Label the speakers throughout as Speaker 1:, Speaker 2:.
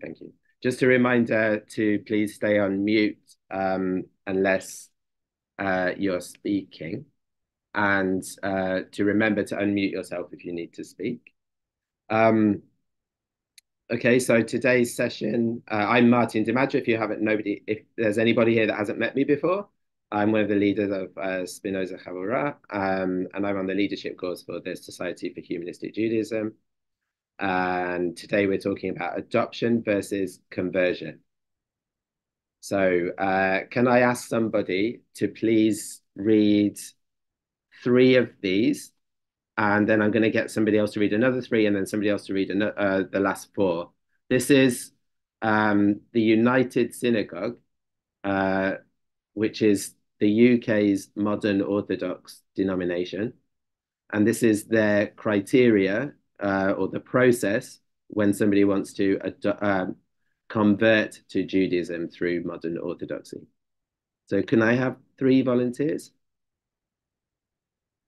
Speaker 1: Thank you. Just a reminder to please stay on mute um, unless uh, you're speaking and uh, to remember to unmute yourself if you need to speak. Um, okay, so today's session, uh, I'm Martin Di Maggio. If you haven't, nobody, if there's anybody here that hasn't met me before, I'm one of the leaders of uh, Spinoza Ḥavurah, um, and I'm on the leadership course for the Society for Humanistic Judaism. And today we're talking about adoption versus conversion. So, uh, can I ask somebody to please read three of these, and then I'm going to get somebody else to read another three, and then somebody else to read another, uh, the last four. This is um, the United Synagogue, uh, which is the UK's modern Orthodox denomination, and this is their criteria uh, or the process when somebody wants to um, convert to Judaism through modern Orthodoxy. So, can I have three volunteers?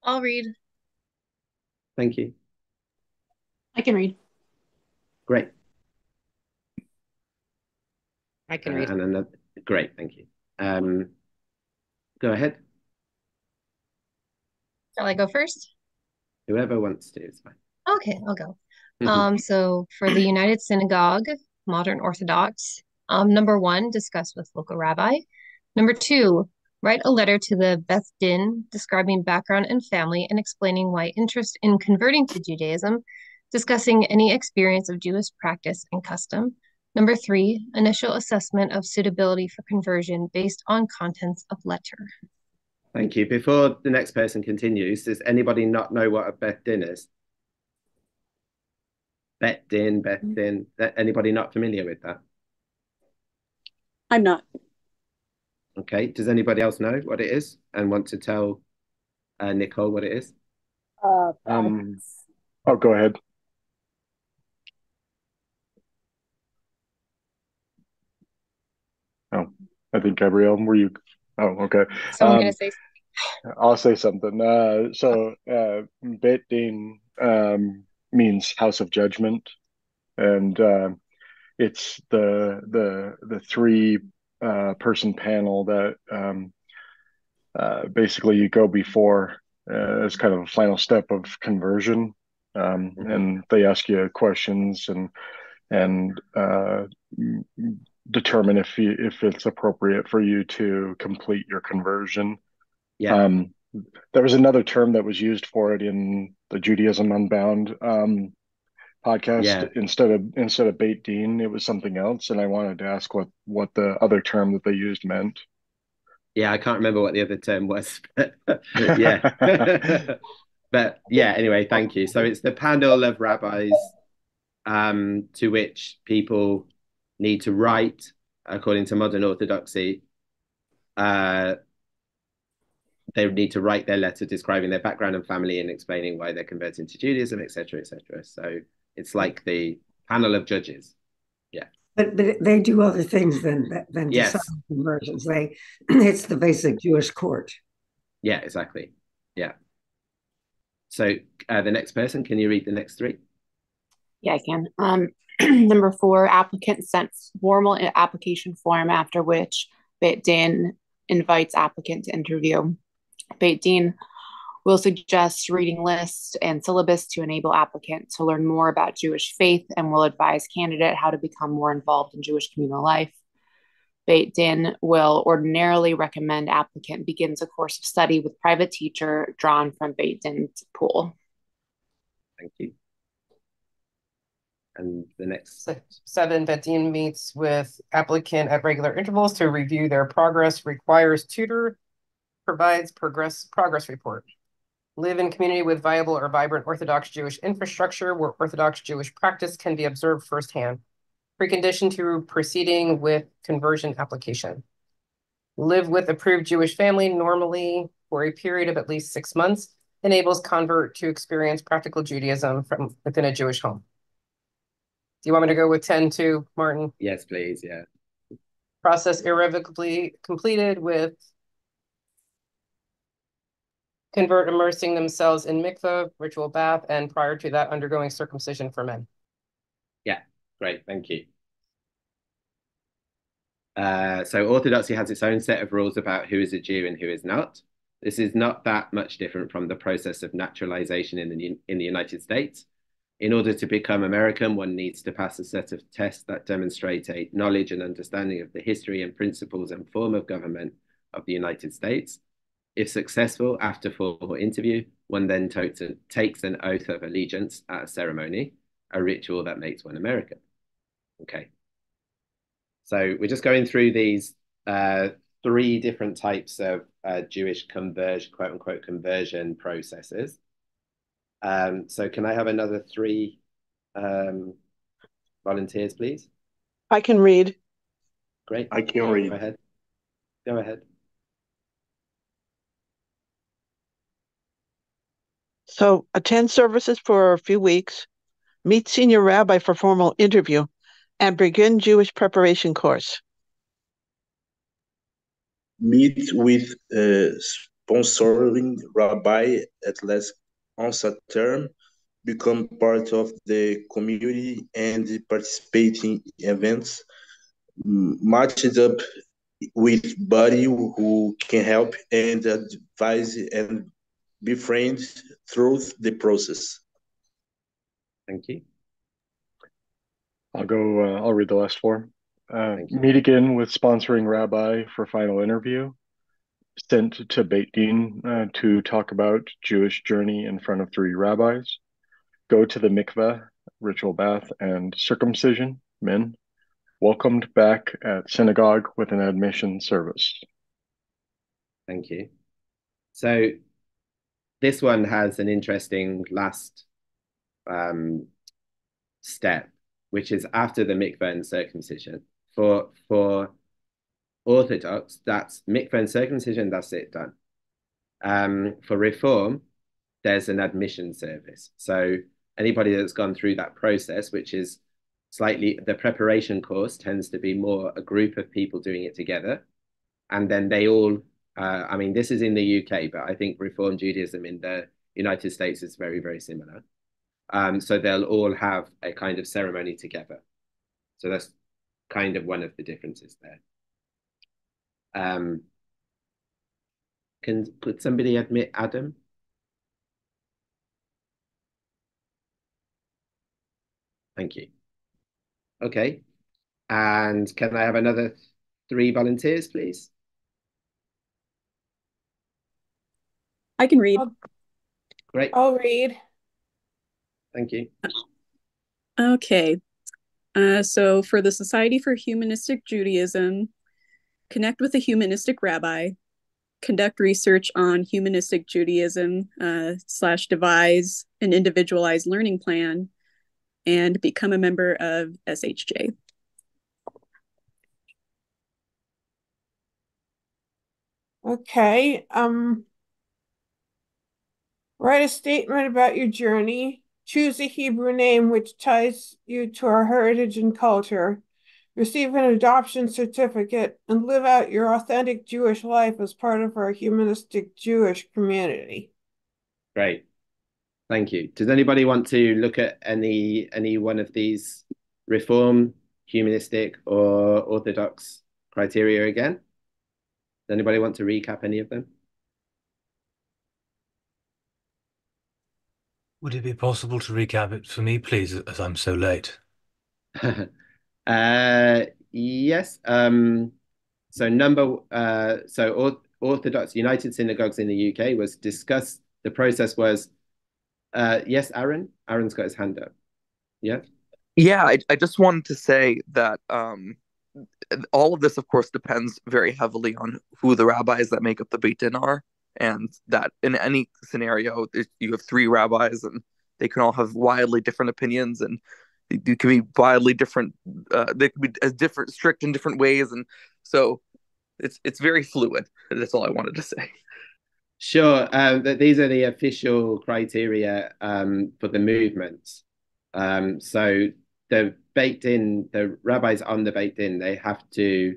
Speaker 2: I'll read.
Speaker 1: Thank you.
Speaker 3: I can read.
Speaker 1: Great.
Speaker 3: I can read.
Speaker 1: Uh, and another, great, thank you. Um, go ahead.
Speaker 2: Shall I go first?
Speaker 1: Whoever wants to is fine.
Speaker 2: Okay, I'll go. Um, so for the United Synagogue, Modern Orthodox, um, number one, discuss with local rabbi. Number two, write a letter to the Beth Din describing background and family and explaining why interest in converting to Judaism, discussing any experience of Jewish practice and custom. Number three, initial assessment of suitability for conversion based on contents of letter.
Speaker 1: Thank you. Before the next person continues, does anybody not know what a Beth Din is? Bet Din, Beth Din. Anybody not familiar with that?
Speaker 3: I'm not.
Speaker 1: Okay. Does anybody else know what it is and want to tell uh, Nicole what it is?
Speaker 4: Uh, um, oh, go ahead. Oh, I think Gabrielle, were you? Oh, okay.
Speaker 2: So I'm um, gonna say. Something.
Speaker 4: I'll say something. Uh, so, uh, Bet Din um, means house of judgment, and uh, it's the the the three uh, person panel that um, uh, basically you go before uh, as kind of a final step of conversion, um, mm-hmm. and they ask you questions and and uh, determine if you if it's appropriate for you to complete your conversion.
Speaker 1: Yeah. Um,
Speaker 4: there was another term that was used for it in the Judaism Unbound um, podcast.
Speaker 1: Yeah.
Speaker 4: Instead of instead of Beit Din, it was something else, and I wanted to ask what what the other term that they used meant.
Speaker 1: Yeah, I can't remember what the other term was. yeah, but yeah. Anyway, thank you. So it's the panel of rabbis um, to which people need to write according to modern orthodoxy. Uh, they need to write their letter describing their background and family and explaining why they're converting to Judaism, etc., etc. So it's like the panel of judges. Yeah.
Speaker 5: But but they do other things than than
Speaker 1: yes.
Speaker 5: conversions. They it's the basic Jewish court.
Speaker 1: Yeah, exactly. Yeah. So uh, the next person, can you read the next three?
Speaker 3: Yeah, I can. Um, number four, applicant sent formal application form after which Beit Din invites applicant to interview. Beit Din will suggest reading lists and syllabus to enable applicant to learn more about Jewish faith and will advise candidate how to become more involved in Jewish communal life. Beit Din will ordinarily recommend applicant begins a course of study with private teacher drawn from Beit Din's pool.
Speaker 1: Thank you. And the next
Speaker 6: seven, Beit Din meets with applicant at regular intervals to review their progress, requires tutor provides progress progress report. Live in community with viable or vibrant Orthodox Jewish infrastructure where Orthodox Jewish practice can be observed firsthand. Precondition to proceeding with conversion application. Live with approved Jewish family normally for a period of at least six months enables convert to experience practical Judaism from within a Jewish home. Do you want me to go with 10 too, Martin?
Speaker 1: Yes, please. Yeah.
Speaker 6: Process irrevocably completed with convert immersing themselves in mikveh, ritual bath, and prior to that, undergoing circumcision for men.
Speaker 1: Yeah, great, thank you. Uh, so Orthodoxy has its own set of rules about who is a Jew and who is not. This is not that much different from the process of naturalization in the, in the United States. In order to become American, one needs to pass a set of tests that demonstrate a knowledge and understanding of the history and principles and form of government of the United States. If successful, after formal interview, one then takes an oath of allegiance at a ceremony, a ritual that makes one American. Okay. So we're just going through these uh, three different types of uh, Jewish conversion, quote unquote, conversion processes. Um, so can I have another three um, volunteers, please?
Speaker 7: I can read.
Speaker 1: Great.
Speaker 4: I can read.
Speaker 1: Go ahead. Go ahead.
Speaker 7: So attend services for a few weeks, meet senior rabbi for formal interview, and begin Jewish preparation course.
Speaker 8: Meet with uh, sponsoring rabbi at least last onset term, become part of the community and participate in events. Match it up with buddy who can help and advise and be friends through the process.
Speaker 1: Thank you.
Speaker 4: I'll go, uh, I'll read the last four. Uh, meet again with sponsoring rabbi for final interview. Sent to Beit Din uh, to talk about Jewish journey in front of three rabbis. Go to the mikveh, ritual bath, and circumcision, men. Welcomed back at synagogue with an admission service.
Speaker 1: Thank you. So this one has an interesting last um, step, which is after the mikveh and circumcision. For for Orthodox, that's mikveh and circumcision. That's it done. Um, for Reform, there's an admission service. So anybody that's gone through that process, which is slightly the preparation course, tends to be more a group of people doing it together, and then they all uh, I mean, this is in the UK, but I think Reform Judaism in the United States is very, very similar. Um, so they'll all have a kind of ceremony together. So that's kind of one of the differences there. Um, can could somebody admit Adam? Thank you. Okay. And can I have another three volunteers, please?
Speaker 9: I can read.
Speaker 10: I'll,
Speaker 1: Great.
Speaker 10: I'll read.
Speaker 1: Thank you.
Speaker 9: Okay. Uh, so for the Society for Humanistic Judaism, connect with a humanistic rabbi, conduct research on humanistic Judaism uh, slash devise an individualized learning plan, and become a member of SHJ.
Speaker 10: Okay. Um, Write a statement about your journey. Choose a Hebrew name which ties you to our heritage and culture. Receive an adoption certificate and live out your authentic Jewish life as part of our humanistic Jewish community.
Speaker 1: Great. Thank you. Does anybody want to look at any any one of these reform, humanistic, or orthodox criteria again? Does anybody want to recap any of them?
Speaker 11: Would it be possible to recap it for me, please, as I'm so late?
Speaker 1: uh, yes. Um, so number uh, so Orthodox United Synagogues in the UK was discussed. The process was uh, yes, Aaron. Aaron's got his hand up. Yeah.
Speaker 12: Yeah, I, I just wanted to say that um, all of this, of course, depends very heavily on who the rabbis that make up the Beit Din are and that in any scenario you have three rabbis and they can all have wildly different opinions and they can be wildly different uh, they can be as different strict in different ways. And so it's it's very fluid. That's all i wanted to say.
Speaker 1: Sure. Um, these are the official criteria um, for the movements. Um, so the Beit Din the rabbis on the Beit Din they have to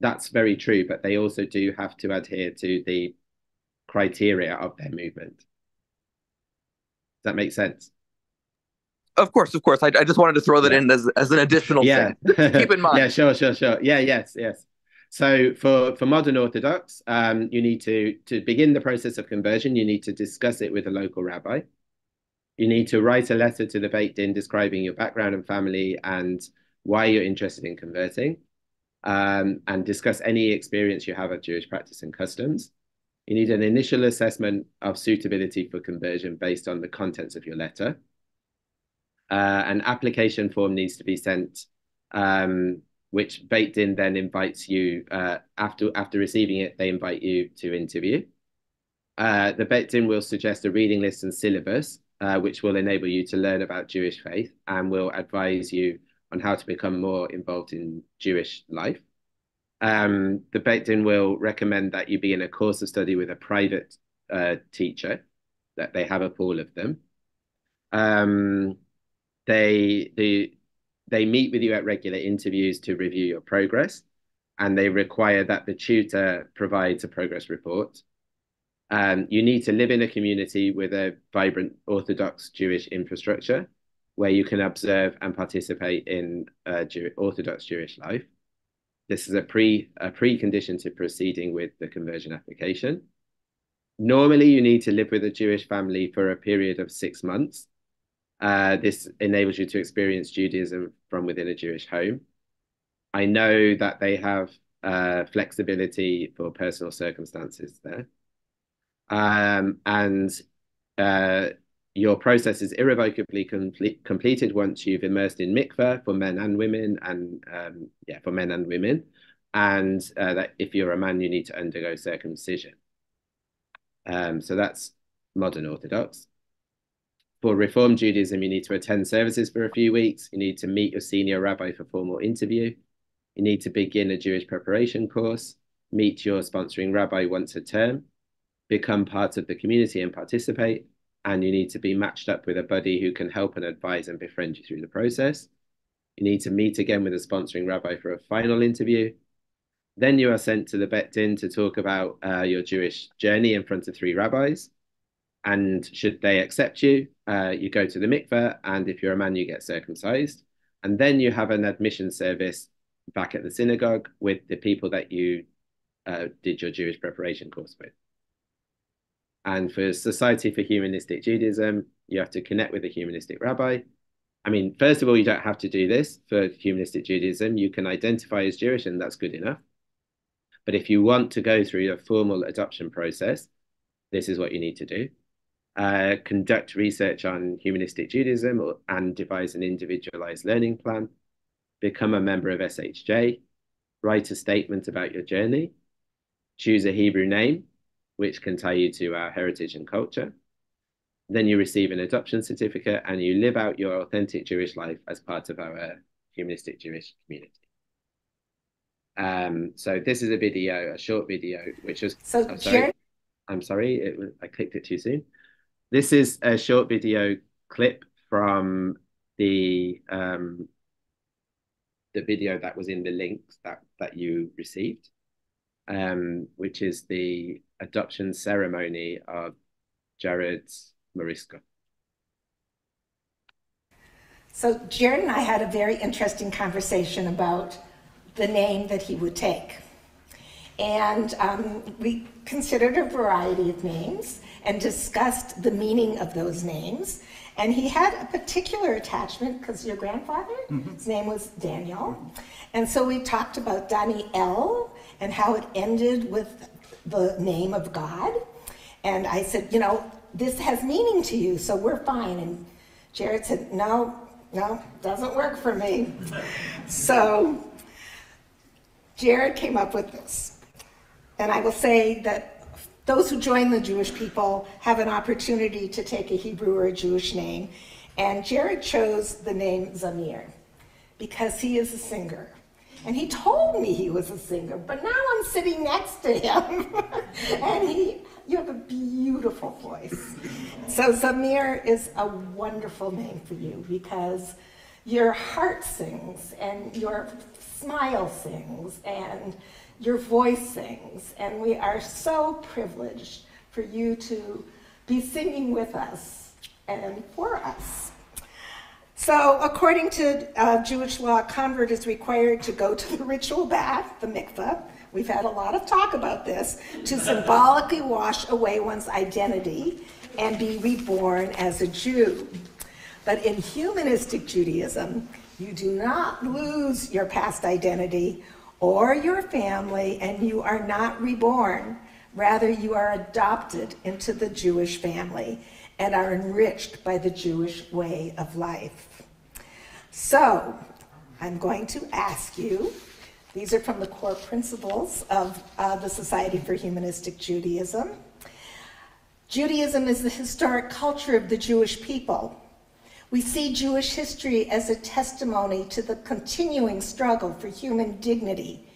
Speaker 1: that's very true but they also do have to adhere to the criteria of their movement. Does that make sense?
Speaker 12: Of course, of course. I, I just wanted to throw that
Speaker 1: Yeah.
Speaker 12: in as as an additional
Speaker 1: Yeah.
Speaker 12: thing. Keep in mind.
Speaker 1: Yeah, sure, sure, sure. Yeah, yes, yes. So for for modern Orthodox, um, you need to to begin the process of conversion. You need to discuss it with a local rabbi. You need to write a letter to the Beit Din describing your background and family and why you're interested in converting, um, and discuss any experience you have of Jewish practice and customs. You need an initial assessment of suitability for conversion based on the contents of your letter. Uh, an application form needs to be sent, um, which Beit Din then invites you uh, after after receiving it. They invite you to interview. Uh, the Beit Din will suggest a reading list and syllabus, uh, which will enable you to learn about Jewish faith and will advise you on how to become more involved in Jewish life. Um, the Beit Din will recommend that you be in a course of study with a private uh, teacher, that they have a pool of them. Um, they they they meet with you at regular interviews to review your progress, and they require that the tutor provides a progress report. Um, you need to live in a community with a vibrant Orthodox Jewish infrastructure where you can observe and participate in uh, Jew Orthodox Jewish life. This is a pre a precondition to proceeding with the conversion application. Normally, you need to live with a Jewish family for a period of six months. Uh, this enables you to experience Judaism from within a Jewish home. I know that they have uh, flexibility for personal circumstances there. Um, and uh, your process is irrevocably complete, completed once you've immersed in mikveh for men and women, and um, yeah, for men and women. And uh, that if you're a man, you need to undergo circumcision. Um, so that's modern Orthodox. For Reform Judaism, you need to attend services for a few weeks. You need to meet your senior rabbi for formal interview. You need to begin a Jewish preparation course, meet your sponsoring rabbi once a term, become part of the community and participate. And you need to be matched up with a buddy who can help and advise and befriend you through the process. You need to meet again with a sponsoring rabbi for a final interview. Then you are sent to the Bet Din to talk about uh, your Jewish journey in front of three rabbis. And should they accept you, uh, you go to the mikveh, and if you're a man, you get circumcised. And then you have an admission service back at the synagogue with the people that you uh, did your Jewish preparation course with. And for Society for Humanistic Judaism, you have to connect with a humanistic rabbi. I mean, first of all, you don't have to do this for humanistic Judaism. You can identify as Jewish, and that's good enough. But if you want to go through a formal adoption process, this is what you need to do. Uh, conduct research on humanistic Judaism or, and devise an individualized learning plan. Become a member of SHJ. Write a statement about your journey. Choose a Hebrew name, which can tie you to our heritage and culture. Then you receive an adoption certificate and you live out your authentic Jewish life as part of our humanistic Jewish community. Um, so this is a video, a short video, which was
Speaker 13: So,
Speaker 1: I'm sorry, I'm sorry, it was, I clicked it too soon. This is a short video clip from the um, the video that was in the links that that you received, um, which is the adoption ceremony of Jared Mariska.
Speaker 13: So Jared and I had a very interesting conversation about the name that he would take. And um, we considered a variety of names and discussed the meaning of those names. And he had a particular attachment because your grandfather, his name was Daniel. And so we talked about Daniel and how it ended with the name of God. And I said, you know, this has meaning to you, so we're fine. And Jared said, no, no, doesn't work for me. So Jared came up with this. And I will say that those who join the Jewish people have an opportunity to take a Hebrew or a Jewish name. And Jared chose the name Zamir because he is a singer. And he told me he was a singer, but now I'm sitting next to him. and he, you have a beautiful voice. So Zamir is a wonderful name for you because your heart sings and your smile sings and your voice sings. And we are so privileged for you to be singing with us and for us. So, according to uh, Jewish law, a convert is required to go to the ritual bath, the mikveh. We've had a lot of talk about this to symbolically wash away one's identity and be reborn as a Jew. But in humanistic Judaism, you do not lose your past identity or your family, and you are not reborn. Rather, you are adopted into the Jewish family and are enriched by the Jewish way of life. So, I'm going to ask you these are from the core principles of uh, the Society for Humanistic Judaism. Judaism is the historic culture of the Jewish people. We see Jewish history as a testimony to the continuing struggle for human dignity,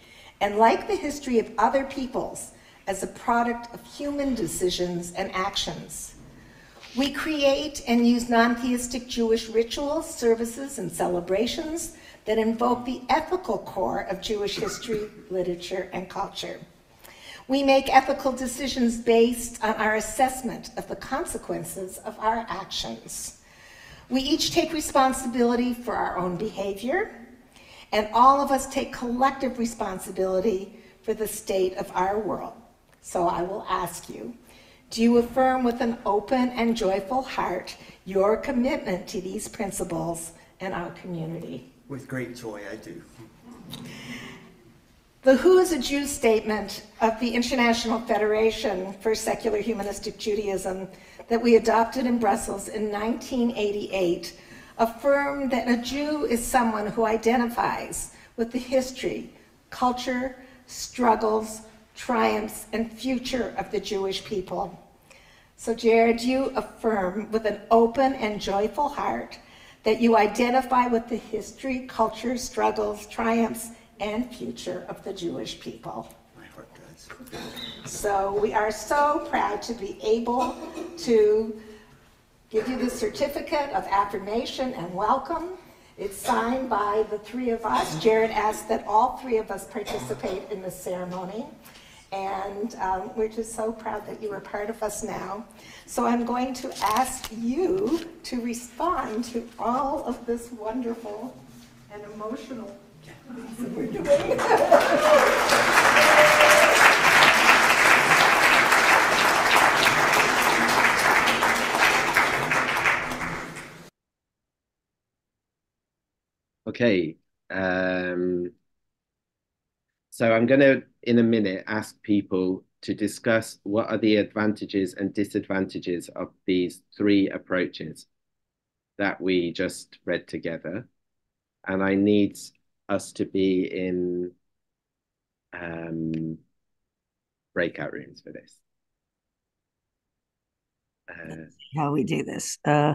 Speaker 13: and like the history of other peoples, as a product of human decisions and actions. We create and use non theistic Jewish rituals, services, and celebrations that invoke the ethical core of Jewish history, literature, and culture. We make ethical decisions based on our assessment of the consequences of our actions. We each take responsibility for our own behavior, and all of us take collective responsibility for the state of our world. So I will ask you do you affirm with an open and joyful heart your commitment to these principles and our community?
Speaker 14: With great joy, I do.
Speaker 13: The Who is a Jew statement of the International Federation for Secular Humanistic Judaism that we adopted in Brussels in 1988 affirmed that a Jew is someone who identifies with the history, culture, struggles, triumphs, and future of the Jewish people. So, Jared, you affirm with an open and joyful heart that you identify with the history, culture, struggles, triumphs, and future of the Jewish people.
Speaker 14: My heart does.
Speaker 13: So we are so proud to be able to give you the certificate of affirmation and welcome. It's signed by the three of us. Jared asked that all three of us participate in the ceremony. And um, we're just so proud that you are part of us now. So I'm going to ask you to respond to all of this wonderful and emotional that we're doing.
Speaker 1: Okay. Um, so I'm going to, in a minute, ask people to discuss what are the advantages and disadvantages of these three approaches that we just read together. And I need us to be in um, breakout rooms for this. Uh,
Speaker 5: How we do this? Uh,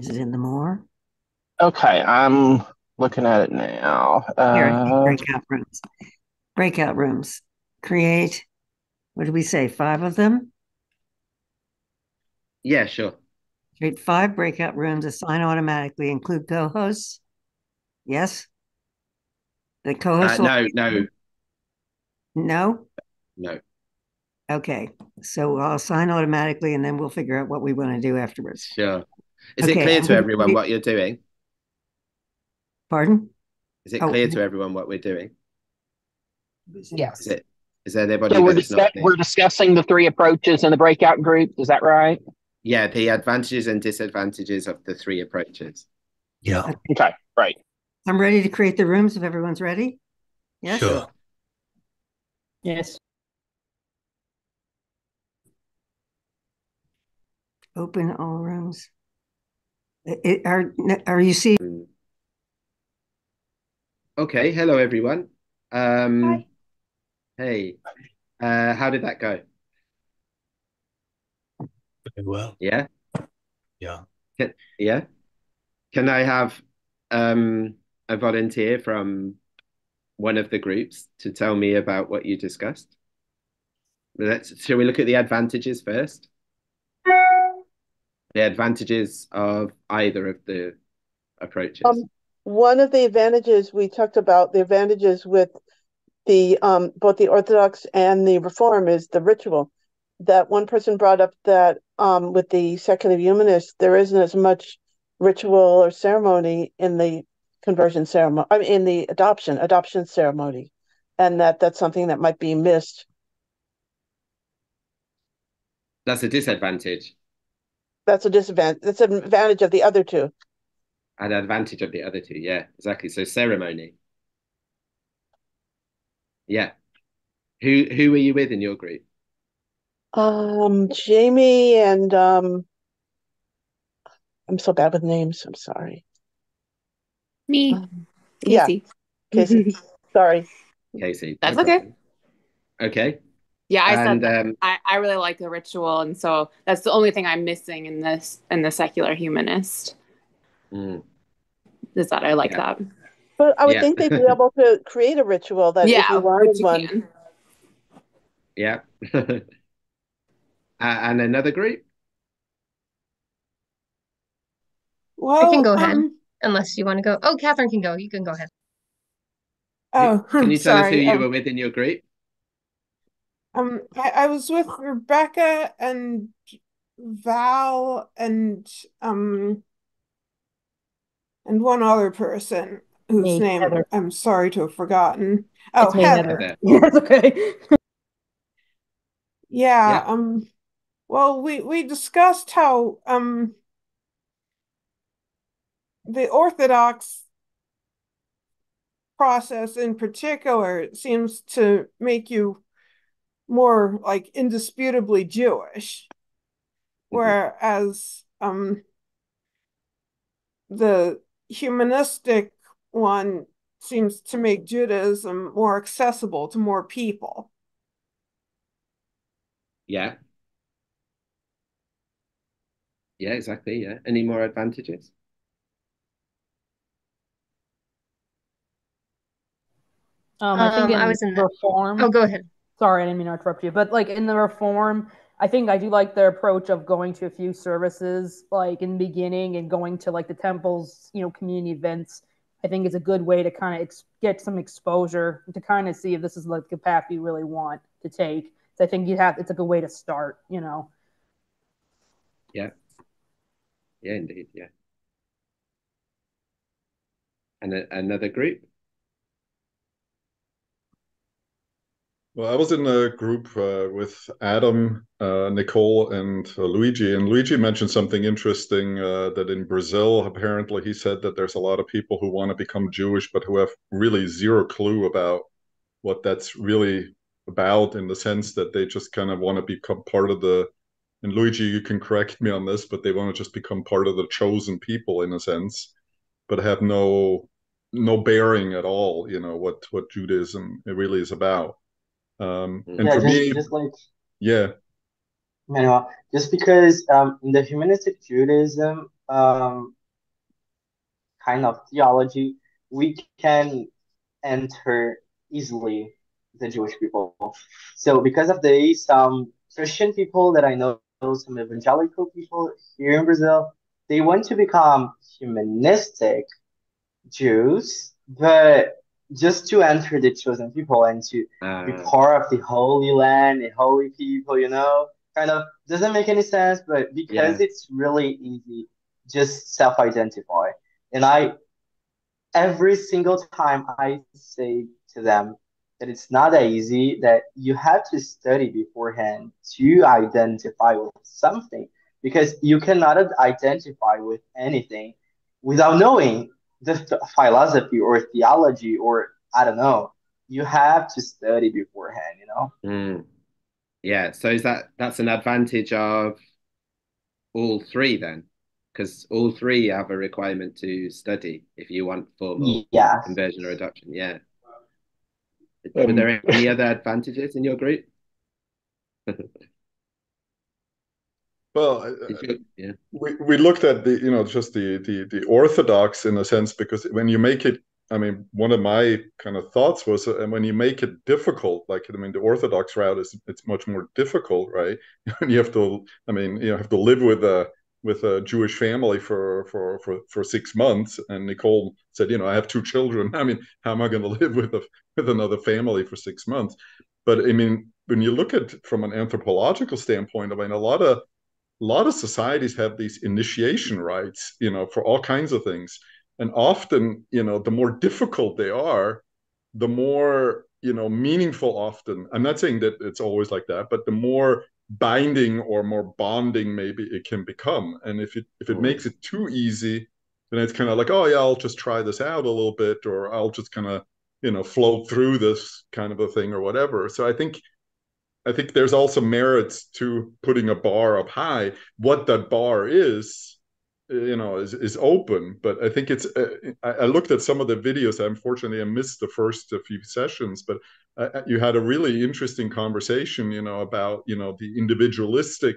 Speaker 5: is it in the more?
Speaker 15: Okay, I'm looking at it now. Uh,
Speaker 5: breakout rooms. Breakout rooms. Create. What did we say? Five of them.
Speaker 1: yeah, sure.
Speaker 5: Create five breakout rooms. Assign automatically. Include co-hosts. Yes. The
Speaker 1: Uh,
Speaker 5: co-host. will-
Speaker 1: no, no,
Speaker 5: No.
Speaker 1: no.
Speaker 5: Okay. So I'll assign automatically, and then we'll figure out what we want to do afterwards.
Speaker 1: Sure. Is
Speaker 5: Okay,
Speaker 1: it clear to everyone what you're doing?
Speaker 5: Pardon?
Speaker 1: Is it
Speaker 5: Oh,
Speaker 1: clear to everyone what we're doing?
Speaker 6: Yes.
Speaker 1: Is it? Is there anybody
Speaker 15: so we're,
Speaker 1: that's not
Speaker 15: discuss- we're discussing the three approaches in the breakout group. Is that right?
Speaker 1: Yeah, the advantages and disadvantages of the three approaches.
Speaker 11: Yeah.
Speaker 15: Okay, right.
Speaker 5: I'm ready to create the rooms if everyone's ready. Yes.
Speaker 11: Sure.
Speaker 5: Yes. Open all rooms. I- I- are are you see?
Speaker 1: Mm. Okay, hello everyone. Um, hey, uh, how did that go?
Speaker 11: Very well.
Speaker 1: Yeah,
Speaker 11: Yeah.
Speaker 1: Can, yeah. Can I have um a volunteer from one of the groups to tell me about what you discussed? Let's, shall we look at the advantages first? The advantages of either of the approaches.
Speaker 7: Um, one of the advantages we talked about, the advantages with the um both the Orthodox and the Reform is the ritual. That one person brought up that um with the secular humanists, there isn't as much ritual or ceremony in the conversion ceremony, I mean, in the adoption, adoption ceremony. And that that's something that might be missed.
Speaker 1: That's a disadvantage.
Speaker 7: That's a disadvantage. That's an advantage of the other two.
Speaker 1: An advantage of the other two. Yeah, exactly. So ceremony. Yeah. Who who were you with in your group?
Speaker 7: Um, Jamie and um, I'm so bad with names. I'm sorry.
Speaker 3: Me.
Speaker 7: Um, yeah,
Speaker 3: Casey.
Speaker 7: Casey. sorry.
Speaker 1: Casey.
Speaker 3: That's
Speaker 1: no
Speaker 3: okay.
Speaker 1: Okay.
Speaker 3: Yeah, I
Speaker 1: And,
Speaker 3: said that.
Speaker 1: um,
Speaker 3: I, I really like the ritual, and so that's the only thing I'm missing in this in the secular humanist
Speaker 1: Mm.
Speaker 3: is that I like
Speaker 1: Yeah.
Speaker 3: that.
Speaker 7: But I would
Speaker 1: Yeah.
Speaker 7: think they'd be able to create a ritual that if
Speaker 3: Yeah,
Speaker 7: you wanted
Speaker 3: you
Speaker 7: one.
Speaker 3: can.
Speaker 1: Yeah. A- and another group?
Speaker 10: Well,
Speaker 2: I can go ahead,
Speaker 10: um,
Speaker 2: unless you want to go. Oh, Catherine can go. You can go ahead.
Speaker 10: oh,
Speaker 1: Can you tell us who you
Speaker 10: um,
Speaker 1: were with in your group?
Speaker 10: Um, I, I was with Rebecca and Val and um and one other person whose
Speaker 16: Me,
Speaker 10: name
Speaker 16: Heather.
Speaker 10: I'm sorry to have forgotten. Oh,
Speaker 16: It's me,
Speaker 10: Heather.
Speaker 1: Heather.
Speaker 16: Yeah, it's okay.
Speaker 10: Yeah,
Speaker 1: Yeah.
Speaker 10: um, well, we we discussed how um the Orthodox process in particular seems to make you more like indisputably Jewish, whereas um the humanistic one seems to make Judaism more accessible to more people.
Speaker 1: Yeah. Yeah, exactly. Yeah. Any more advantages?
Speaker 16: Um, I think
Speaker 2: Um, I was in the-
Speaker 16: reform.
Speaker 2: Oh, go ahead.
Speaker 16: Sorry, I didn't mean to interrupt you, but like in the reform, I think I do like their approach of going to a few services, like in the beginning, and going to like the temples, you know, community events. I think is a good way to kind of ex- get some exposure to kind of see if this is like the path you really want to take. So I think you have it's a good way to start, you know.
Speaker 1: Yeah. Yeah, indeed. Yeah. And a, another group?
Speaker 17: Well, I was in a group uh, with Adam, uh, Nicole, and uh, Luigi. And Luigi mentioned something interesting uh, that in Brazil, apparently, he said that there's a lot of people who want to become Jewish, but who have really zero clue about what that's really about, in the sense that they just kind of want to become part of the. And Luigi, you can correct me on this, but they want to just become part of the chosen people, in a sense, but have no no bearing at all, you know, what what Judaism really is about. Um, and
Speaker 18: Yeah,
Speaker 17: for
Speaker 18: just,
Speaker 17: me,
Speaker 18: just like
Speaker 17: yeah,
Speaker 18: Manuel, just because um, in the humanistic Judaism um, kind of theology, we can enter easily the Jewish people. So because of this, some Christian people that I know, some evangelical people here in Brazil, they want to become humanistic Jews, but just to enter the chosen people and to be
Speaker 1: Uh,
Speaker 18: part of the holy land, the holy people, you know, kind of doesn't make any sense, but because
Speaker 1: Yeah.
Speaker 18: it's really easy, just self-identify. And I, every single time I say to them that it's not that easy, that you have to study beforehand to identify with something, because you cannot identify with anything without knowing the th- philosophy or theology or I don't know. You have to study beforehand, you know?
Speaker 1: mm. Yeah. So is that that's an advantage of all three then? Because all three have a requirement to study if you want formal
Speaker 18: Yeah.
Speaker 1: conversion or adoption. Yeah. Were
Speaker 4: Um,
Speaker 1: there any other advantages in your group?
Speaker 17: well,
Speaker 1: you, yeah.
Speaker 17: we we looked at the you know just the the the orthodox in a sense because when you make it i mean one of my kind of thoughts was uh, when you make it difficult like i mean the orthodox route is it's much more difficult right? And you have to i mean you have to live with a with a jewish family for for for for six months. And nicole said you know i have two children. I mean how am i going to live with a with another family for six months? But i mean when you look at from an anthropological standpoint i mean a lot of a lot of societies have these initiation rites, you know, for all kinds of things. And often, you know, the more difficult they are, the more, you know, meaningful often. I'm not saying that it's always like that, but the more binding or more bonding maybe it can become. And if it if it makes it too easy, then it's kind of like, oh yeah, I'll just try this out a little bit, or I'll just kind of, you know, float through this kind of a thing or whatever. So I think I think there's also merits to putting a bar up high. What that bar is, you know, is is open. But I think it's. Uh, I, I, looked at some of the videos. Unfortunately, I missed the first few sessions, but uh, you had a really interesting conversation, you know, about you know the individualistic,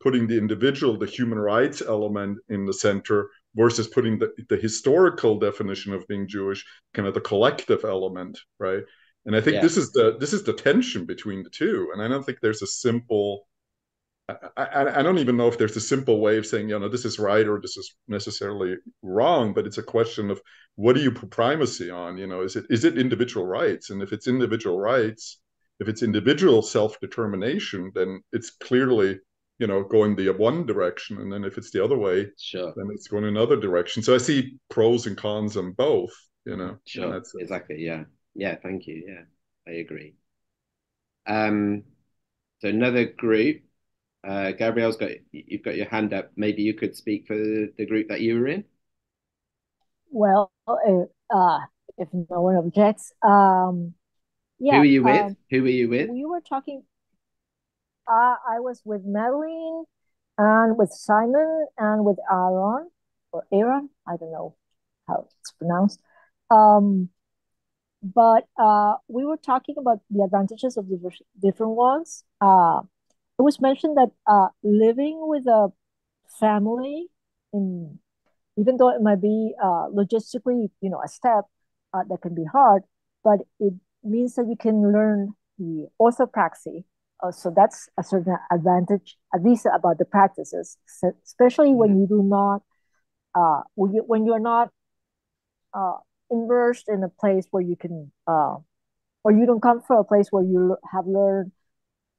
Speaker 17: putting the individual, the human rights element in the center versus putting the, the historical definition of being Jewish, kind of the collective element, right? And i think yeah. this is the this is the tension between the two. And i don't think there's a simple I, I, I, don't even know if there's a simple way of saying you know this is right or this is necessarily wrong but it's a question of what do you put primacy on? You know is it is it individual rights? And if it's individual rights if it's individual self-determination then it's clearly you know going the one direction. And then if it's the other way
Speaker 1: sure.
Speaker 17: then it's going another direction. So i see pros and cons on both you know
Speaker 1: sure. exactly. Yeah yeah, thank you. Yeah, I agree. Um, so another group, uh, Gabrielle's got you've got your hand up. Maybe you could speak for the group that you were in.
Speaker 19: Well, uh, if no one objects, um, yeah.
Speaker 1: Who are you with? Um, Who were you with?
Speaker 19: We were talking. Uh, I was with Madeline, and with Simon, and with Aaron or Aaron. I don't know how it's pronounced. Um, but uh, we were talking about the advantages of the different ones. Uh, it was mentioned that uh, living with a family, in even though it might be uh, logistically, you know, a step uh, that can be hard, but it means that you can learn the orthopraxy. Uh, so that's a certain advantage, at least about the practices, so especially when mm-hmm. you do not, when, you, when you're not immersed in a place where you can uh, or you don't come from a place where you have learned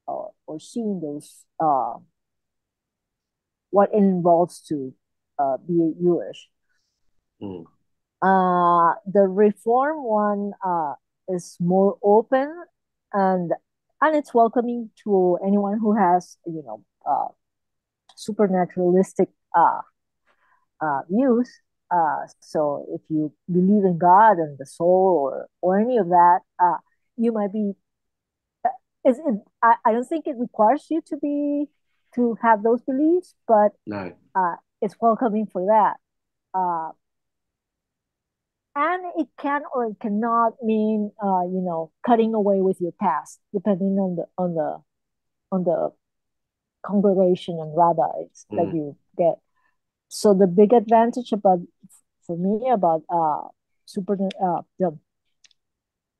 Speaker 19: uh, or seen those uh, what it involves to uh, be Jewish. Mm. Uh, the reform one uh, is more open and and it's welcoming to anyone who has you know uh, supernaturalistic uh, uh, views uh, so if you believe in God and the soul or or any of that, uh, you might be. Uh, is it, I, I don't think it requires you to be to have those beliefs, but
Speaker 1: no.
Speaker 19: uh, it's welcoming for that. Uh, and it can or it cannot mean uh, you know cutting away with your past, depending on the on the on the congregation and rabbis mm. that you get. So the big advantage about for me about uh super uh the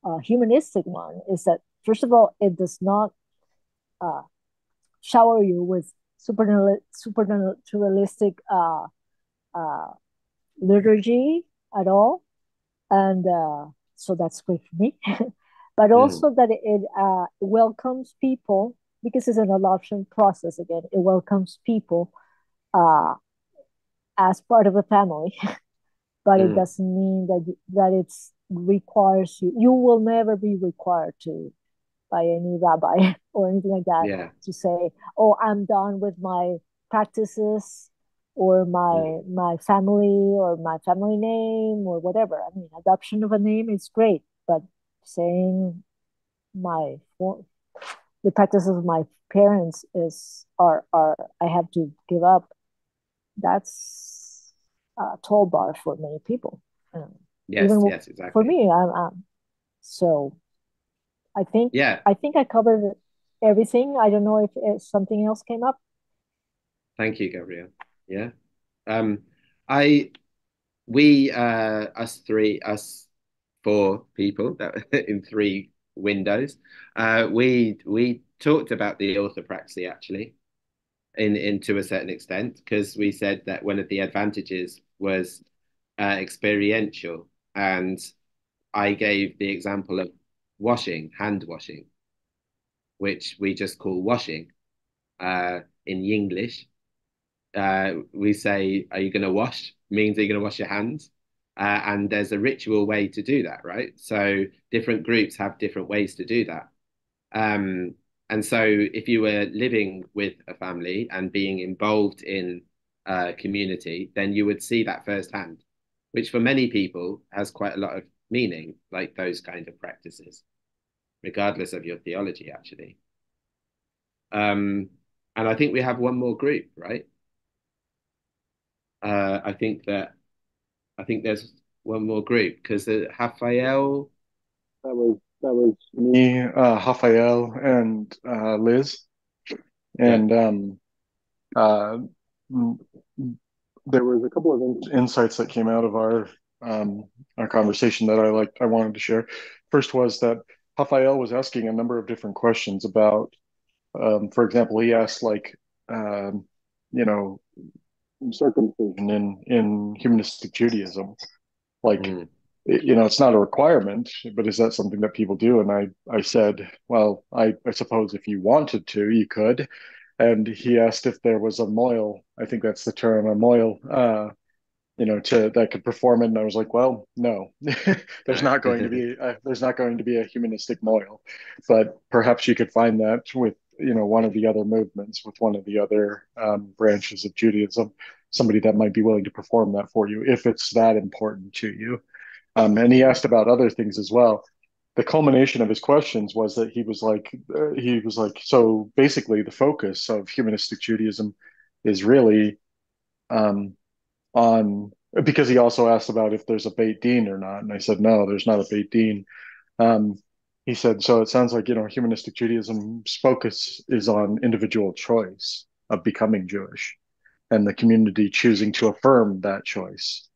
Speaker 19: uh, humanistic one is that first of all it does not uh shower you with super supernaturalistic uh uh liturgy at all and uh so that's great for me but mm. also mm. that it uh welcomes people because it's an adoption process again it welcomes people uh as part of a family but mm. it doesn't mean that that it's requires you you will never be required to by any rabbi or anything like that
Speaker 1: yeah.
Speaker 19: to say oh i'm done with my practices or my mm. my family or my family name or whatever i mean adoption of a name is great but saying my the practices of my parents is are are i have to give up that's a toll bar for many people.
Speaker 1: Um, yes, yes, exactly.
Speaker 19: For me, I'm, um, so I think
Speaker 1: yeah,
Speaker 19: I think I covered everything. I don't know if, if something else came up.
Speaker 1: Thank you, Gabrielle. Yeah, um, I we uh us three us four people that in three windows uh we we talked about the orthopraxy actually in, in to a certain extent because we said that one of the advantages was uh, experiential, and I gave the example of washing, hand washing, which we just call washing uh, in English, uh, we say, "Are you going to wash?" means are you going to wash your hands? Uh, and there's a ritual way to do that, right? So different groups have different ways to do that. Um, and so if you were living with a family and being involved in a community, then you would see that firsthand, which for many people has quite a lot of meaning, like those kind of practices, regardless of your theology, actually. Um, and I think we have one more group, right? Uh, I think that I think there's one more group because Raphael.
Speaker 4: That was that was me, uh, Raphael, and uh, Liz, and um, uh, there was a couple of in insights that came out of our um, our conversation that I liked. I wanted to share. First was that Raphael was asking a number of different questions about, um, for example, he asked like, um, you know, circumcision in in humanistic Judaism, like. Mm you know it's not a requirement but is that something that people do? And i i said well i i suppose if you wanted to you could. And he asked if there was a mohel i think that's the term a mohel uh you know to that could perform it. And i was like well no there's not going to be a, there's not going to be a humanistic mohel but perhaps you could find that with you know one of the other movements with one of the other um, branches of judaism somebody that might be willing to perform that for you if it's that important to you um, and he asked about other things as well. The culmination of his questions was that he was like, uh, he was like, so basically, the focus of humanistic Judaism is really um, on because he also asked about if there's a Beit Din or not, and I said no, there's not a Beit Din. Um, he said, so it sounds like you know humanistic Judaism's focus is on individual choice of becoming Jewish, and the community choosing to affirm that choice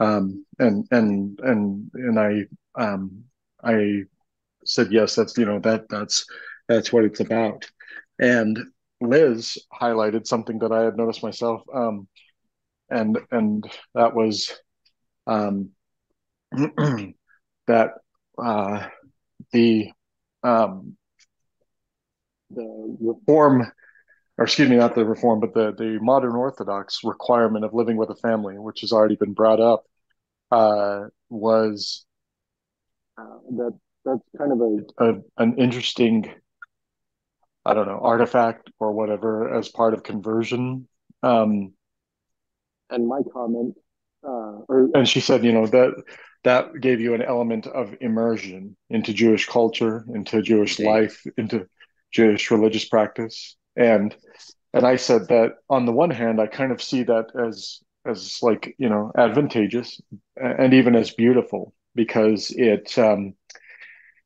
Speaker 4: um, and and and and I um, I said yes, that's you know that that's that's what it's about. And Liz highlighted something that I had noticed myself, um, and and that was um, that uh, the um, the reform or excuse me, not the reform, but the, the modern Orthodox requirement of living with a family, which has already been brought up, uh, was uh, that that's kind of a, a, an interesting, I don't know, artifact or whatever as part of conversion. Um, and my comment, uh, or, and she said, you know, that that gave you an element of immersion into Jewish culture, into Jewish life, into Jewish religious practice and and I said that on the one hand, I kind of see that as as like you know advantageous and even as beautiful because it um,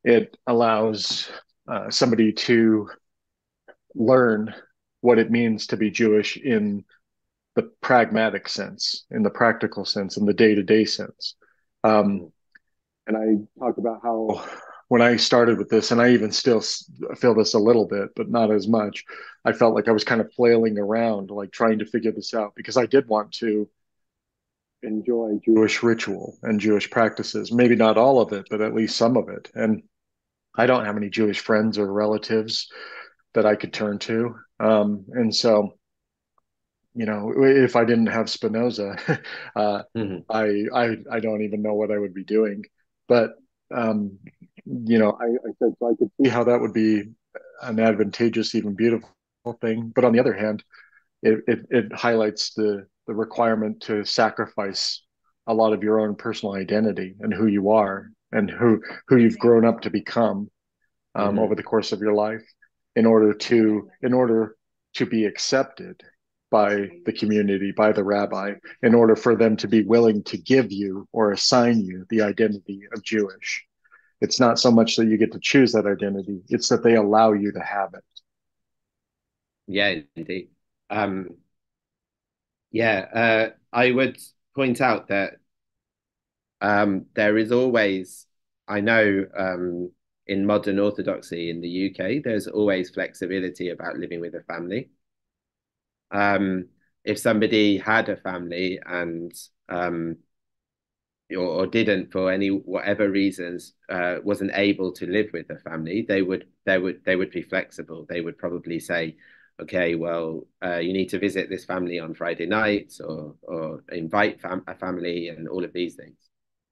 Speaker 4: it allows uh, somebody to learn what it means to be Jewish in the pragmatic sense, in the practical sense, in the day to day sense. Um, and I talked about how when I started with this, and I even still feel this a little bit, but not as much. I felt like I was kind of flailing around, like trying to figure this out because I did want to enjoy Jewish ritual and Jewish practices. Maybe not all of it, but at least some of it. And I don't have any Jewish friends or relatives that I could turn to. Um, and so, you know, if I didn't have Spinoza, uh, mm-hmm. I, I I don't even know what I would be doing. But um, you know, I, I said so I could see how that would be an advantageous, even beautiful thing. But on the other hand, it, it, it highlights the the requirement to sacrifice a lot of your own personal identity and who you are and who who you've grown up to become um, mm-hmm. over the course of your life in order to in order to be accepted by the community by the rabbi in order for them to be willing to give you or assign you the identity of jewish it's not so much that you get to choose that identity it's that they allow you to have it.
Speaker 1: Yeah indeed. Um yeah uh i would point out that um there is always i know um in modern orthodoxy in the uk there's always flexibility about living with a family. Um if somebody had a family and um or, didn't for any whatever reasons uh, wasn't able to live with the family, they would they would they would be flexible. They would probably say, okay, well, uh, you need to visit this family on Friday nights or or invite fam a family and all of these things.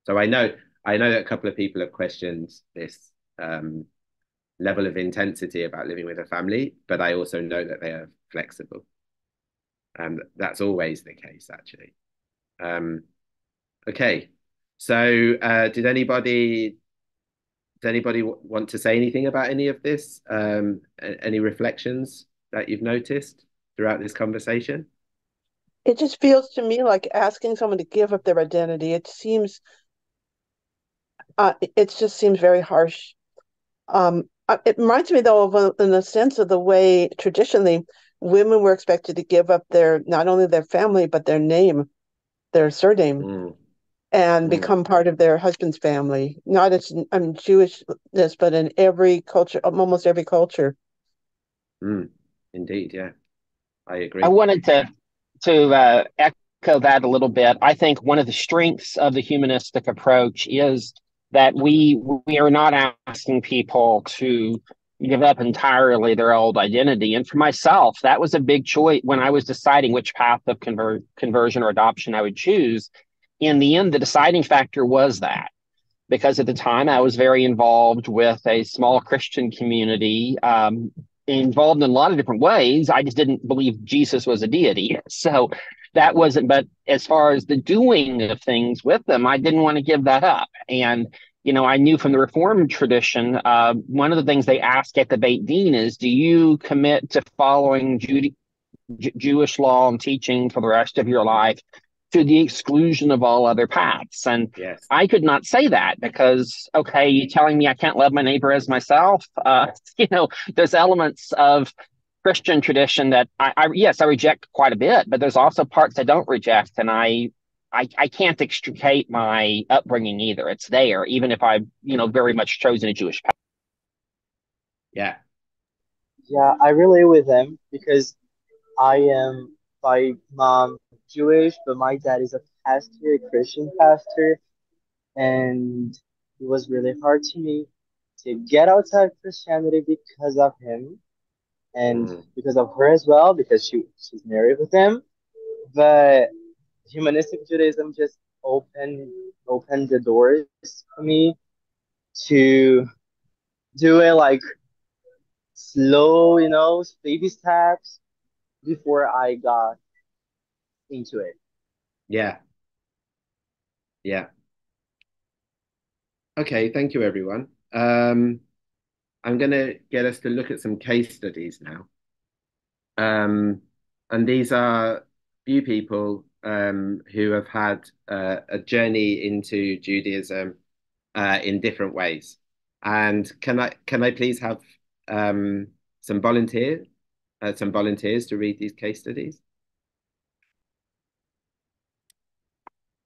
Speaker 1: So I know I know that a couple of people have questioned this um, level of intensity about living with a family, but I also know that they are flexible. And that's always the case, actually. Um, okay, so uh, did anybody does anybody want to say anything about any of this? Um, any reflections that you've noticed throughout this conversation?
Speaker 7: It just feels to me like asking someone to give up their identity. It seems, uh, it just seems very harsh. Um, uh, it reminds me, though, of a, in a sense of the way traditionally women were expected to give up their not only their family but their name, their surname. Mm and mm. become part of their husband's family. Not as I'm Jewishness, but in every culture, um, almost every culture.
Speaker 1: Mm. Indeed, yeah, I agree.
Speaker 20: I wanted to to uh, echo that a little bit. I think one of the strengths of the humanistic approach is that we we are not asking people to give up entirely their old identity. And for myself, that was a big choice when I was deciding which path of conver- conversion or adoption I would choose in the end, the deciding factor was that because at the time I was very involved with a small Christian community, um, involved in a lot of different ways. I just didn't believe Jesus was a deity. So that wasn't, but as far as the doing of things with them, I didn't want to give that up. And, you know, I knew from the Reformed tradition, uh, one of the things they ask at the Beit Din is, do you commit to following J- Jewish law and teaching for the rest of your life? To the exclusion of all other paths. And yes. I could not say that because, okay, you're telling me I can't love my neighbor as myself? Uh, you know, there's elements of Christian tradition that I, I, yes, I reject quite a bit, but there's also parts I don't reject, and I, I, I can't extricate my upbringing either. It's there, even if I've, you know, very much chosen a Jewish path.
Speaker 1: Yeah.
Speaker 18: Yeah, I relate with them because I am by mom Jewish, but my dad is a pastor, a Christian pastor, and it was really hard to me to get outside Christianity because of him and mm. because of her as well, because she she's married with him. But humanistic Judaism just opened opened the doors for me to do it like slow, you know, baby steps before I got into it.
Speaker 1: Yeah. Yeah. Okay, thank you, everyone. Um, I'm going to get us to look at some case studies now. Um, and these are few people um, who have had uh, a journey into Judaism uh, in different ways. And can I can I please have um, some volunteer uh, some volunteers to read these case studies?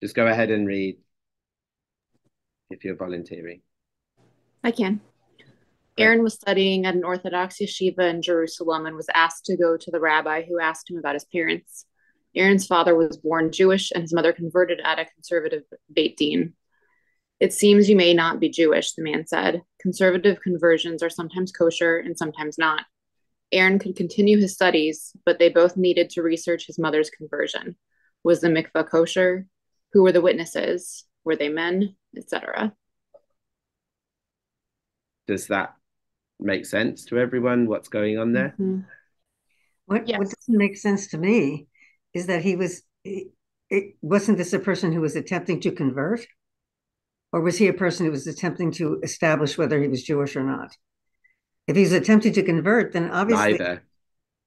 Speaker 1: Just go ahead and read if you're volunteering.
Speaker 3: I can. Aaron was studying at an Orthodox yeshiva in Jerusalem and was asked to go to the rabbi who asked him about his parents. Aaron's father was born Jewish and his mother converted at a conservative Beit Din. It seems you may not be Jewish, the man said. Conservative conversions are sometimes kosher and sometimes not. Aaron could continue his studies, but they both needed to research his mother's conversion. Was the mikvah kosher? Who were the witnesses? Were they men, etc.?
Speaker 1: Does that make sense to everyone? What's going on there? Mm-hmm.
Speaker 5: What, yes. what doesn't make sense to me is that he was. It, it wasn't this a person who was attempting to convert, or was he a person who was attempting to establish whether he was Jewish or not? If he's attempting to convert, then obviously
Speaker 1: neither.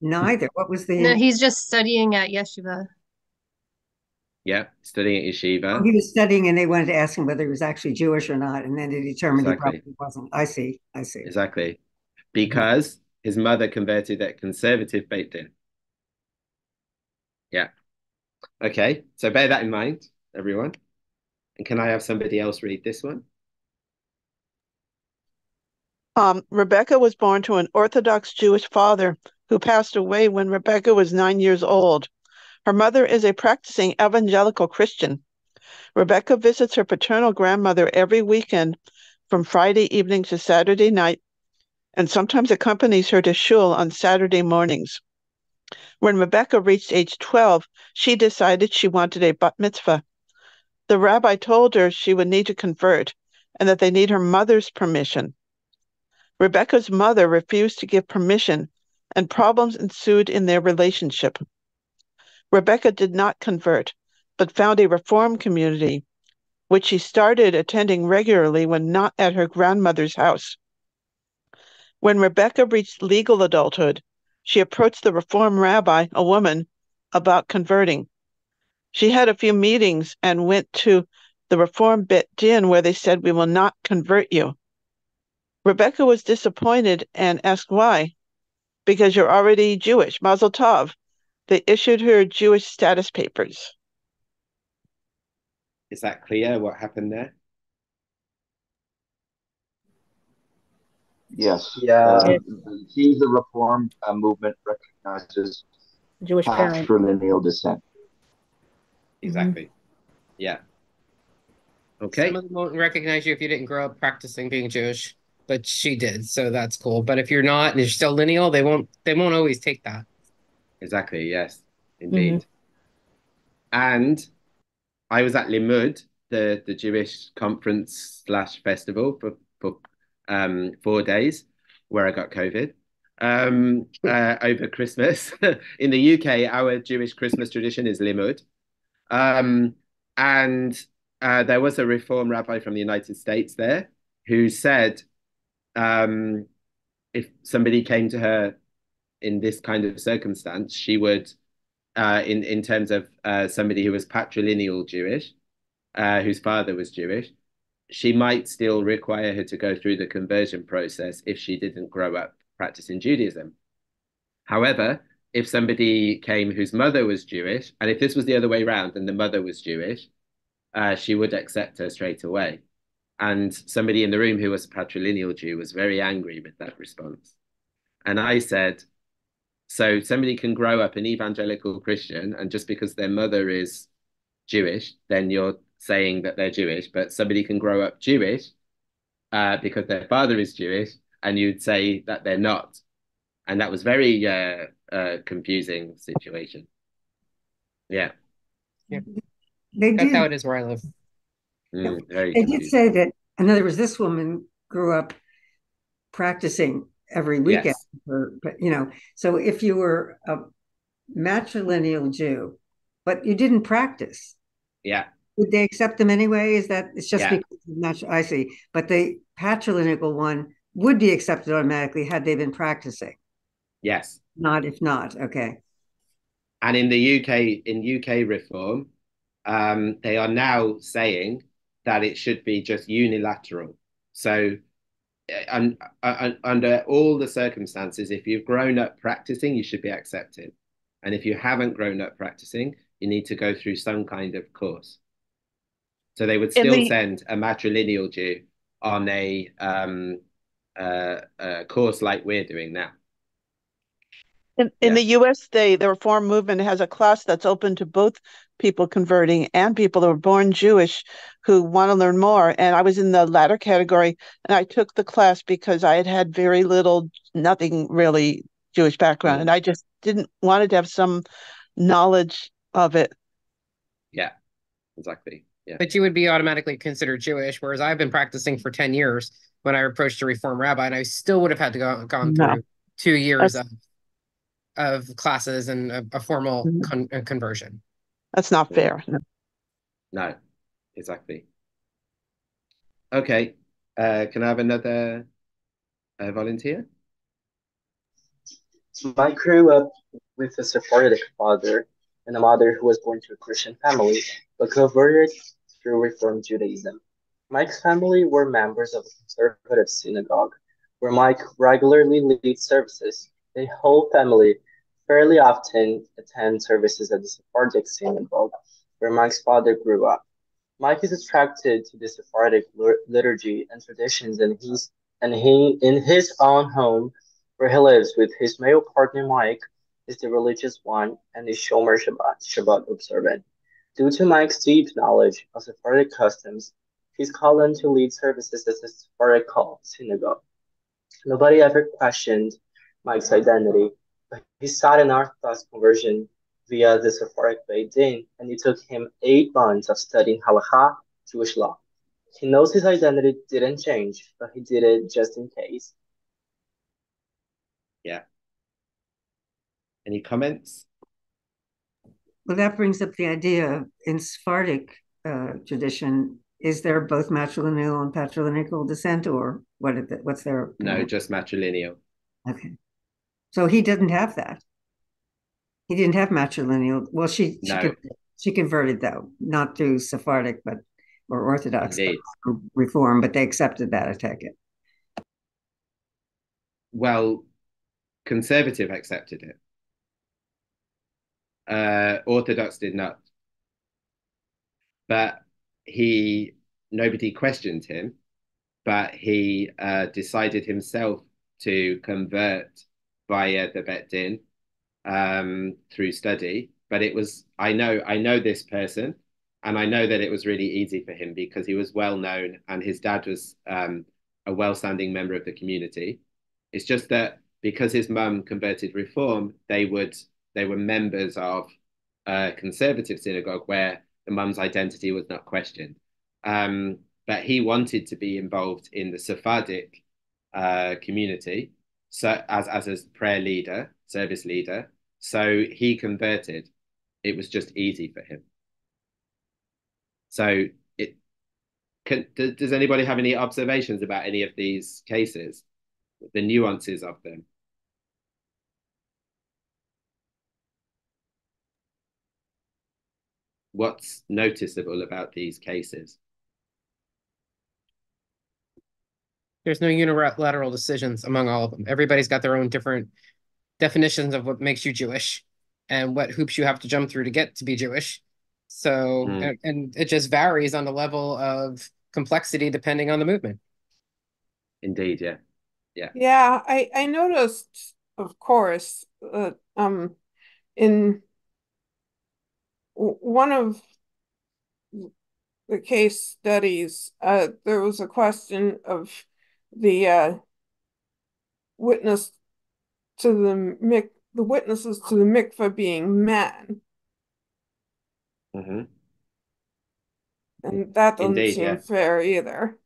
Speaker 5: Neither. What was the?
Speaker 2: No, he's just studying at yeshiva.
Speaker 1: Yeah, studying at yeshiva.
Speaker 5: Oh, he was studying, and they wanted to ask him whether he was actually Jewish or not, and then they determined exactly. he probably wasn't. I see. I see.
Speaker 1: Exactly, because his mother converted at conservative Beit Din. Yeah. Okay, so bear that in mind, everyone. And can I have somebody else read this one?
Speaker 7: Um, Rebecca was born to an Orthodox Jewish father who passed away when Rebecca was nine years old. Her mother is a practicing evangelical Christian. Rebecca visits her paternal grandmother every weekend from Friday evening to Saturday night and sometimes accompanies her to shul on Saturday mornings. When Rebecca reached age 12, she decided she wanted a bat mitzvah. The rabbi told her she would need to convert and that they need her mother's permission. Rebecca's mother refused to give permission, and problems ensued in their relationship. Rebecca did not convert, but found a reform community, which she started attending regularly when not at her grandmother's house. When Rebecca reached legal adulthood, she approached the reform rabbi, a woman, about converting. She had a few meetings and went to the reform beit din where they said, We will not convert you. Rebecca was disappointed and asked why. Because you're already Jewish, Mazel Tov. They issued her Jewish status papers.
Speaker 1: Is that clear what happened there?
Speaker 21: Yes.
Speaker 16: Yeah.
Speaker 21: Uh, he's the reform uh, movement recognizes
Speaker 16: Jewish parent.
Speaker 21: patrilineal descent.
Speaker 1: Exactly. Yeah. Okay.
Speaker 6: Some of them won't recognize you if you didn't grow up practicing being Jewish, but she did, so that's cool. But if you're not and you're still lineal, they won't they won't always take that.
Speaker 1: Exactly. Yes, indeed. And I was at Limmud, the the Jewish conference slash festival for for um, four days, where I got COVID um, uh, over Christmas. In the UK, our Jewish Christmas tradition is Limmud, um, and uh, there was a Reform rabbi from the United States there who said, um, if somebody came to her in this kind of circumstance, she would, uh, in in terms of uh, somebody who was patrilineal Jewish, uh, whose father was Jewish, she might still require her to go through the conversion process if she didn't grow up practicing Judaism. However, if somebody came whose mother was Jewish, and if this was the other way around and the mother was Jewish, uh, she would accept her straight away. And somebody in the room who was a patrilineal Jew was very angry with that response. And I said, so somebody can grow up an evangelical Christian, and just because their mother is Jewish, then you're saying that they're Jewish, but somebody can grow up Jewish uh, because their father is Jewish, and you'd say that they're not. And that was very uh, uh, confusing situation. Yeah.
Speaker 6: Yeah.
Speaker 5: They
Speaker 6: That's
Speaker 5: did.
Speaker 6: how it is where I live.
Speaker 1: Mm, very
Speaker 5: They did say that, in other words, this woman grew up practicing every weekend.
Speaker 1: Yes.
Speaker 5: For, but you know, so if you were a matrilineal Jew, but you didn't practice,
Speaker 1: Yeah.
Speaker 5: would they accept them anyway? Is that it's just
Speaker 1: Yeah.
Speaker 5: because natural? I see, but the patrilineal one would be accepted automatically had they been practicing.
Speaker 1: Yes.
Speaker 5: Not if not. Okay.
Speaker 1: And in the UK, in UK reform, um, they are now saying that it should be just unilateral. So, uh, under all the circumstances, if you've grown up practicing, you should be accepted. And if you haven't grown up practicing, you need to go through some kind of course. So they would still
Speaker 7: the-
Speaker 1: send a matrilineal Jew on a um, uh, uh, course like we're doing now.
Speaker 7: In, in the US, they the reform movement has a class that's open to both people converting and people who are born Jewish who want to learn more. And I was in the latter category, and I took the class because I had had very little, nothing really Jewish background, and I just didn't wanted to have some knowledge of it.
Speaker 1: Yeah, exactly. Yeah.
Speaker 6: But you would be automatically considered Jewish, whereas I've been practicing for 10 years when I approached a reform rabbi, and I still would have had to go gone
Speaker 7: No.
Speaker 6: through two years
Speaker 7: That's-
Speaker 6: of of classes and a, a formal
Speaker 7: Mm-hmm.
Speaker 6: con- conversion.
Speaker 7: That's not fair.
Speaker 1: No, exactly. Okay. Uh, can I have another uh, volunteer?
Speaker 18: I grew up with a Sephardic father and a mother who was born to a Christian family, but converted through Reform Judaism. Mike's family were members of a conservative synagogue, where Mike regularly leads services. The whole family fairly often attend services at the Sephardic synagogue, where Mike's father grew up. Mike is attracted to the Sephardic liturgy and traditions, and he's and he in his own home where he lives with his male partner Mike, is the religious one and is Shomer Shabbat, Shabbat observant. Due to Mike's deep knowledge of Sephardic customs, he's called on to lead services at the Sephardic synagogue. Nobody ever questioned Mike's identity. He sought an Orthodox conversion via the Sephardic Beit Din, and it took him eight months of studying Halakha, Jewish law. He knows his identity didn't change, but he did it just in case.
Speaker 1: Yeah. Any comments?
Speaker 5: Well, that brings up the idea in Sephardic uh, tradition. Is there both matrilineal and patrilineal descent, or what? What's their?
Speaker 1: No, just matrilineal.
Speaker 5: Okay, so he didn't have that. He didn't have matrilineal. Well, she she,
Speaker 1: No.
Speaker 5: she converted though, not through Sephardic, but or Orthodox but Reform, but they accepted that. I take it.
Speaker 1: Well, conservative accepted it. Uh, Orthodox did not. But he, nobody questioned him, but he uh, decided himself to convert via the Beit Din um, through study. But it was, I know, I know this person, and I know that it was really easy for him because he was well known and his dad was um, a well-standing member of the community. It's just that because his mum converted reform, they would they were members of a conservative synagogue where the mum's identity was not questioned. Um, but he wanted to be involved in the Sephardic uh, community, so as as a prayer leader, service leader. So he converted. It was just easy for him. So it can, does, does anybody have any observations about any of these cases, the nuances of them? What's noticeable about these cases?
Speaker 6: There's no unilateral decisions among all of them. Everybody's got their own different definitions of what makes you Jewish and what hoops you have to jump through to get to be Jewish. So, and, and it just varies on the level of complexity depending on the movement.
Speaker 1: Indeed, yeah, yeah.
Speaker 10: Yeah, I I noticed, of course, uh, um, in one of the case studies, uh, there was a question of the uh, witness to the mik the witnesses to the mikveh being men,
Speaker 1: Mm-hmm.
Speaker 10: and that doesn't
Speaker 1: Indeed,
Speaker 10: seem
Speaker 1: yeah.
Speaker 10: fair either.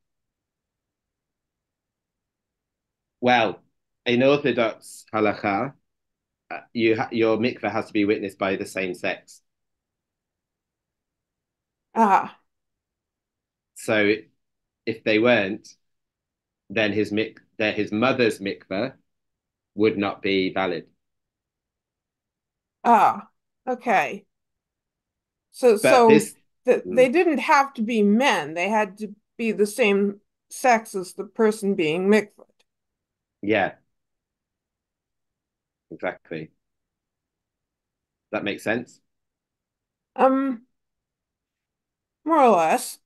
Speaker 1: Well, in Orthodox halacha, uh, you ha your mikveh has to be witnessed by the same sex.
Speaker 10: Ah,
Speaker 1: So if they weren't, then his mik then his mother's mikveh would not be valid.
Speaker 10: ah, okay. So
Speaker 1: But
Speaker 10: so
Speaker 1: this,
Speaker 10: that they didn't have to be men; they had to be the same sex as the person being mikveh.
Speaker 1: yeah, exactly. That makes sense.
Speaker 10: Um, more or less.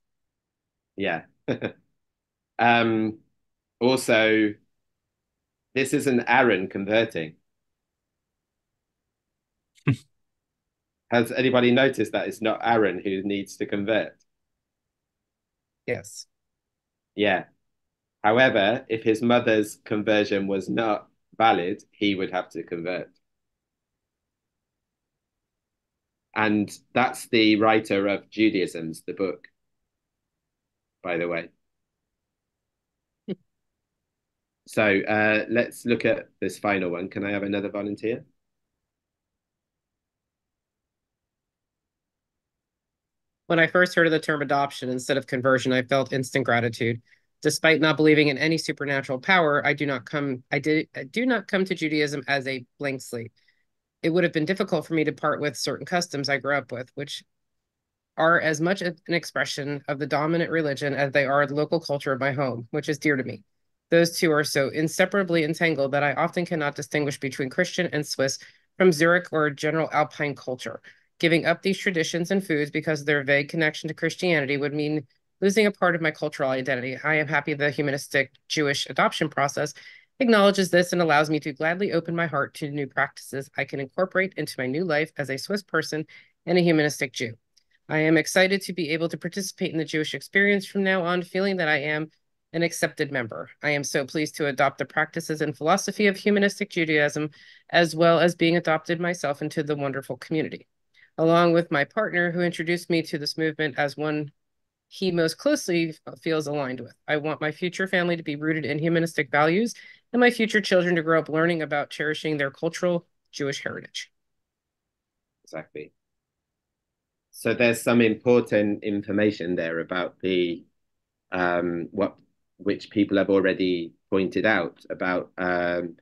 Speaker 1: Yeah. Um, also, this isn't Aaron converting. Has anybody noticed that it's not Aaron who needs to convert?
Speaker 6: Yes.
Speaker 1: Yeah. However, if his mother's conversion was not valid, he would have to convert. And that's the writer of Judaism's, the book, by the way. So uh, let's look at this final one. Can I have another volunteer?
Speaker 6: When I first heard of the term adoption instead of conversion, I felt instant gratitude. Despite not believing in any supernatural power, I do not come I did I do not come to Judaism as a blank slate. It would have been difficult for me to part with certain customs I grew up with, which are as much an expression of the dominant religion as they are the local culture of my home, which is dear to me. Those two are so inseparably entangled that I often cannot distinguish between Christian and Swiss from Zurich or general Alpine culture. Giving up these traditions and foods because of their vague connection to Christianity would mean losing a part of my cultural identity. I am happy the humanistic Jewish adoption process acknowledges this and allows me to gladly open my heart to new practices I can incorporate into my new life as a Swiss person and a humanistic Jew. I am excited to be able to participate in the Jewish experience from now on, feeling that I am an accepted member. I am so pleased to adopt the practices and philosophy of humanistic Judaism, as well as being adopted myself into the wonderful community. Along with my partner, who introduced me to this movement as one he most closely feels aligned with. I want my future family to be rooted in humanistic values and my future children to grow up learning about cherishing their cultural Jewish heritage.
Speaker 1: Exactly. So there's some important information there about the um, what which people have already pointed out about um,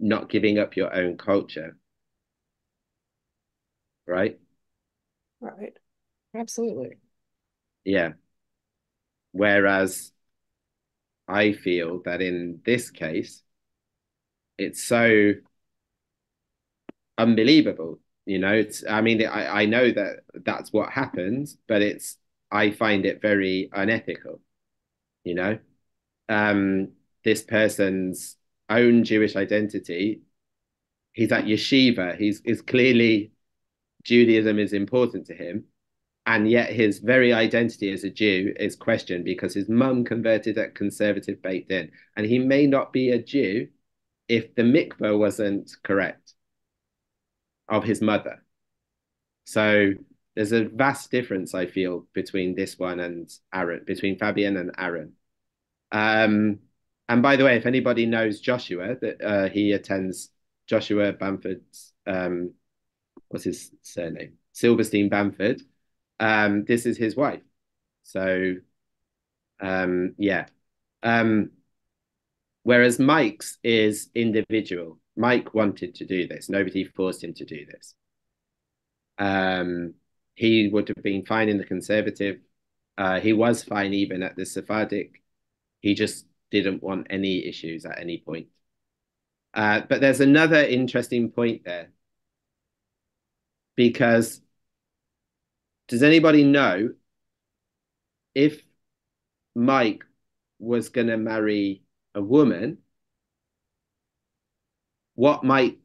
Speaker 1: not giving up your own culture. Right?
Speaker 6: Right. Absolutely.
Speaker 1: Yeah. Whereas I feel that in this case, it's so unbelievable. You know, it's, I mean, I, I know that that's what happens, but it's, I find it very unethical. You know, um, this person's own Jewish identity, he's at yeshiva, he's is clearly Judaism is important to him and yet his very identity as a Jew is questioned because his mum converted at conservative Beit Din, and he may not be a Jew if the mikveh wasn't correct of his mother. So there's a vast difference, I feel, between this one and Aaron, between Fabian and Aaron. Um, and by the way, if anybody knows Joshua, that uh, he attends Joshua Bamford's, um, what's his surname? Silverstein Bamford um, this is his wife. So, um, yeah. Um, whereas Mike's is individual. Mike wanted to do this. Nobody forced him to do this. Um, he would have been fine in the conservative. Uh, he was fine even at the Sephardic. He just didn't want any issues at any point. Uh, but there's another interesting point there because does anybody know if Mike was going to marry a woman, what might,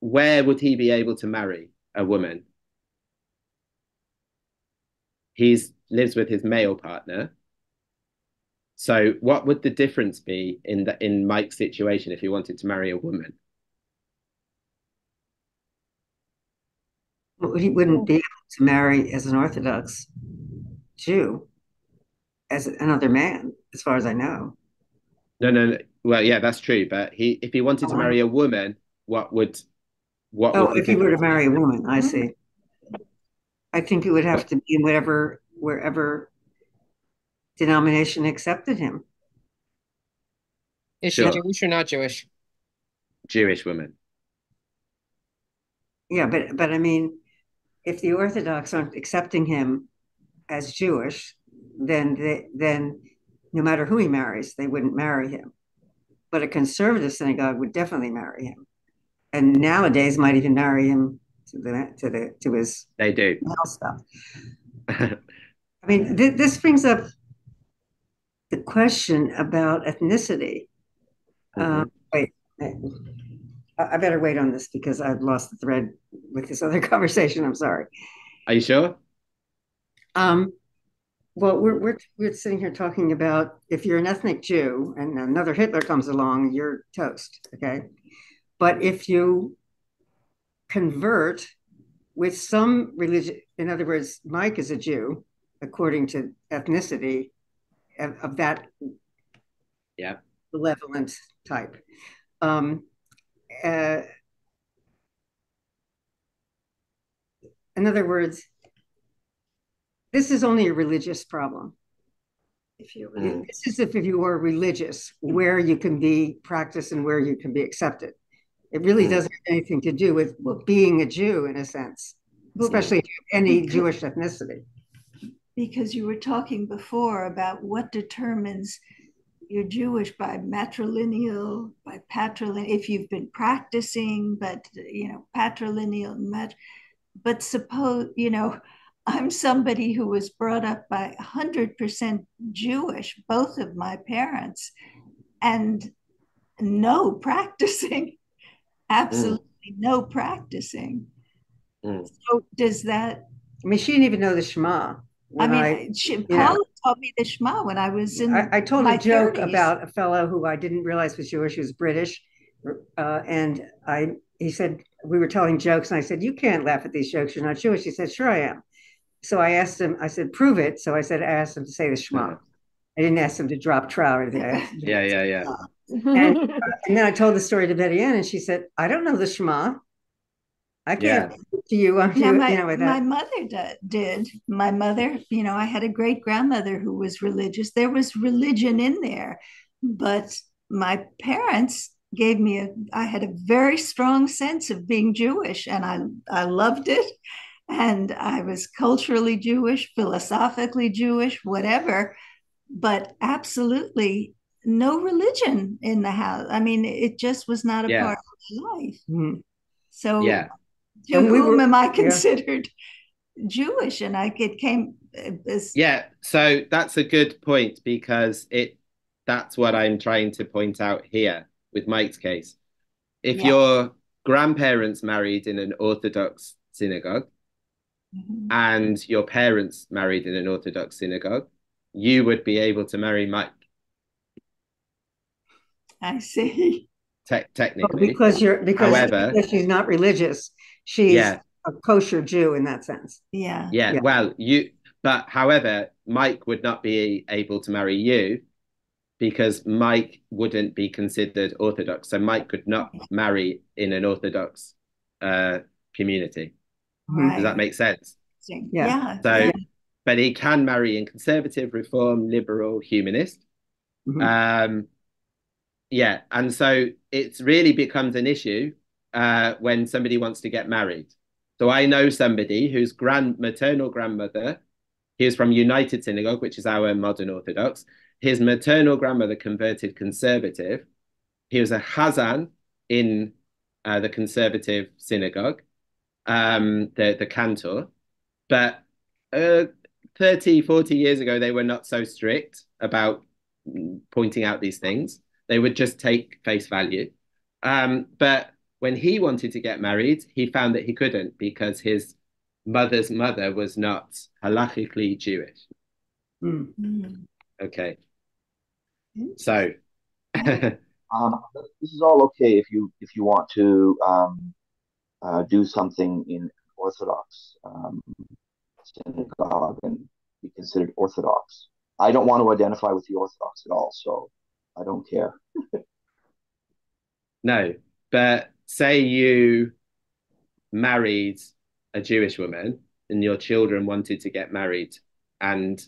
Speaker 1: where would he be able to marry a woman? He's lives with his male partner. So what would the difference be in the in Mike's situation if he wanted to marry a woman?
Speaker 5: Well, he wouldn't be able to marry as an Orthodox Jew as another man, as far as I know.
Speaker 1: No, no, no. Well, yeah, that's true. But he, if he wanted to oh, marry a woman, what would, what?
Speaker 5: Oh, would if he were to marry a woman, I mm-hmm. see. I think he would have to be in whatever, wherever denomination accepted him.
Speaker 6: Is she sure. Jewish or not Jewish?
Speaker 1: Jewish woman.
Speaker 5: Yeah, but but I mean, if the Orthodox aren't accepting him as Jewish, then they, then no matter who he marries, they wouldn't marry him. But a conservative synagogue would definitely marry him, and nowadays might even marry him to the to the to his
Speaker 1: they do
Speaker 5: stuff. I mean, th- this brings up the question about ethnicity. Mm-hmm. Uh, wait, I better wait on this because I've lost the thread with this other conversation. I'm sorry.
Speaker 1: Are you sure?
Speaker 5: Um, well, we're, we're, we're sitting here talking about if you're an ethnic Jew and another Hitler comes along, you're toast. Okay. But if you convert with some religion, in other words, Mike is a Jew according to ethnicity of, of that
Speaker 1: yeah.
Speaker 5: malevolent type. Um, uh, in other words, this is only a religious problem. If you, mm. this is if you are religious, where you can be practiced and where you can be accepted. It really mm. doesn't have anything to do with well, being a Jew in a sense, especially any Jewish ethnicity.
Speaker 22: Because you were talking before about what determines you're Jewish by matrilineal, by patrilineal, if you've been practicing, but you know, patrilineal, mat- but suppose, you know, I'm somebody who was brought up by 100% Jewish, both of my parents, and no practicing, absolutely mm. no practicing. Mm. So does that?
Speaker 5: I mean, she didn't even know the Shema.
Speaker 22: I mean, I, she, Paul taught me the Shema when I was in
Speaker 5: I, I told
Speaker 22: my
Speaker 5: a joke
Speaker 22: 30s.
Speaker 5: about a fellow who I didn't realize was Jewish, He was British. Uh, and I, he said, we were telling jokes, and I said, You can't laugh at these jokes. You're not Jewish. He said, Sure, I am. So I asked him, I said, Prove it. So I said, I asked him to say the Shema. I didn't ask him to drop trow or anything. I asked him to
Speaker 1: Yeah, yeah, yeah.
Speaker 5: and, uh, and then I told the story to Betty Ann, and she said, "I don't know the Shema. I can't
Speaker 1: Yeah.
Speaker 5: to you,
Speaker 22: Now,
Speaker 5: you,
Speaker 22: my,
Speaker 5: you know, with
Speaker 22: my
Speaker 5: that."
Speaker 22: mother d- did. My mother, you know, I had a great grandmother who was religious. There was religion in there, but my parents gave me a, I had a very strong sense of being Jewish and I, I loved it. And I was culturally Jewish, philosophically Jewish, whatever, but absolutely no religion in the house. I mean, it just was not a
Speaker 1: Yeah.
Speaker 22: part of my life.
Speaker 5: Mhm.
Speaker 22: So
Speaker 1: Yeah.
Speaker 22: To
Speaker 5: And we
Speaker 22: whom
Speaker 5: were-
Speaker 22: am I
Speaker 5: yeah.
Speaker 22: considered Jewish? And I it came as
Speaker 1: Yeah, so that's a good point because it that's what I'm trying to point out here with Mike's case. If
Speaker 22: Yeah.
Speaker 1: your grandparents married in an Orthodox synagogue
Speaker 22: Mhm.
Speaker 1: and your parents married in an Orthodox synagogue, you would be able to marry Mike
Speaker 22: I see.
Speaker 1: te
Speaker 5: But
Speaker 1: technically.
Speaker 5: because you're because,
Speaker 1: However-
Speaker 5: because she's not religious, she's
Speaker 1: Yeah.
Speaker 5: a kosher Jew in that sense.
Speaker 22: Yeah.
Speaker 1: Yeah,
Speaker 5: Yeah.
Speaker 1: well, you, but however, Mike would not be able to marry you because Mike wouldn't be considered Orthodox. So Mike could not marry in an Orthodox uh, community. Does that make sense?
Speaker 5: Yeah.
Speaker 22: Yeah.
Speaker 1: So,
Speaker 22: yeah.
Speaker 1: but he can marry in conservative, reform, liberal, humanist.
Speaker 5: Mhm.
Speaker 1: Um, yeah, and so it's really becomes an issue uh, when somebody wants to get married. So I know somebody whose grand maternal grandmother, he was from United Synagogue, which is our modern Orthodox. His maternal grandmother converted conservative. He was a Hazan in uh, the conservative synagogue, um, the the cantor, but uh, 30, 40 years ago, they were not so strict about pointing out these things. They would just take face value. Um, but when he wanted to get married, he found that he couldn't because his mother's mother was not halachically Jewish.
Speaker 5: Mm.
Speaker 22: Mm.
Speaker 1: Okay. So,
Speaker 21: Um, this is all okay if you if you want to um, uh, do something in Orthodox um, synagogue and be considered Orthodox. I don't want to identify with the Orthodox at all, so I don't care.
Speaker 1: no, but say you married a Jewish woman and your children wanted to get married, and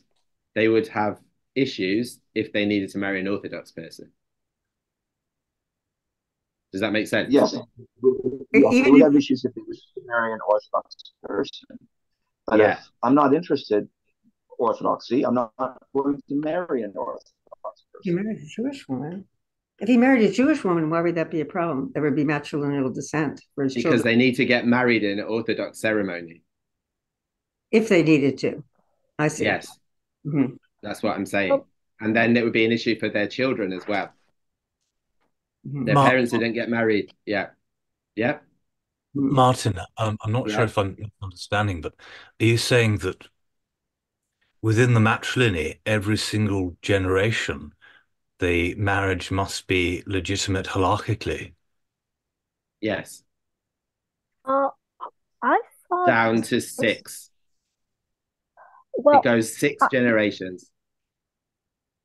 Speaker 1: they would have issues if they needed to marry an Orthodox person. Does that make sense?
Speaker 21: Yes, we, we,
Speaker 5: Even
Speaker 21: we would have issues if they was to marry an Orthodox person. But
Speaker 1: Yeah.
Speaker 21: if I'm not interested in Orthodoxy, I'm not going to marry an Orthodox
Speaker 5: He
Speaker 21: person.
Speaker 5: married a Jewish woman. If he married a Jewish woman, why would that be a problem? There would be matrilineal descent for his
Speaker 1: Because
Speaker 5: children
Speaker 1: they need to get married in an Orthodox ceremony.
Speaker 5: if they needed to. I see.
Speaker 1: Yes,
Speaker 5: Mhm.
Speaker 1: that's what I'm saying. And then it would be an issue for their children as well.
Speaker 5: Mhm.
Speaker 1: Their
Speaker 11: Mark-
Speaker 1: parents didn't get married. Yeah. Yeah.
Speaker 11: Martin, um, I'm not sure if I'm understanding, but are you saying that within the matrilineal, every single generation, the marriage must be legitimate halakhically?
Speaker 1: Yes.
Speaker 19: Uh, I thought
Speaker 1: Down to six.
Speaker 19: well,
Speaker 1: It goes six
Speaker 19: uh,
Speaker 1: generations.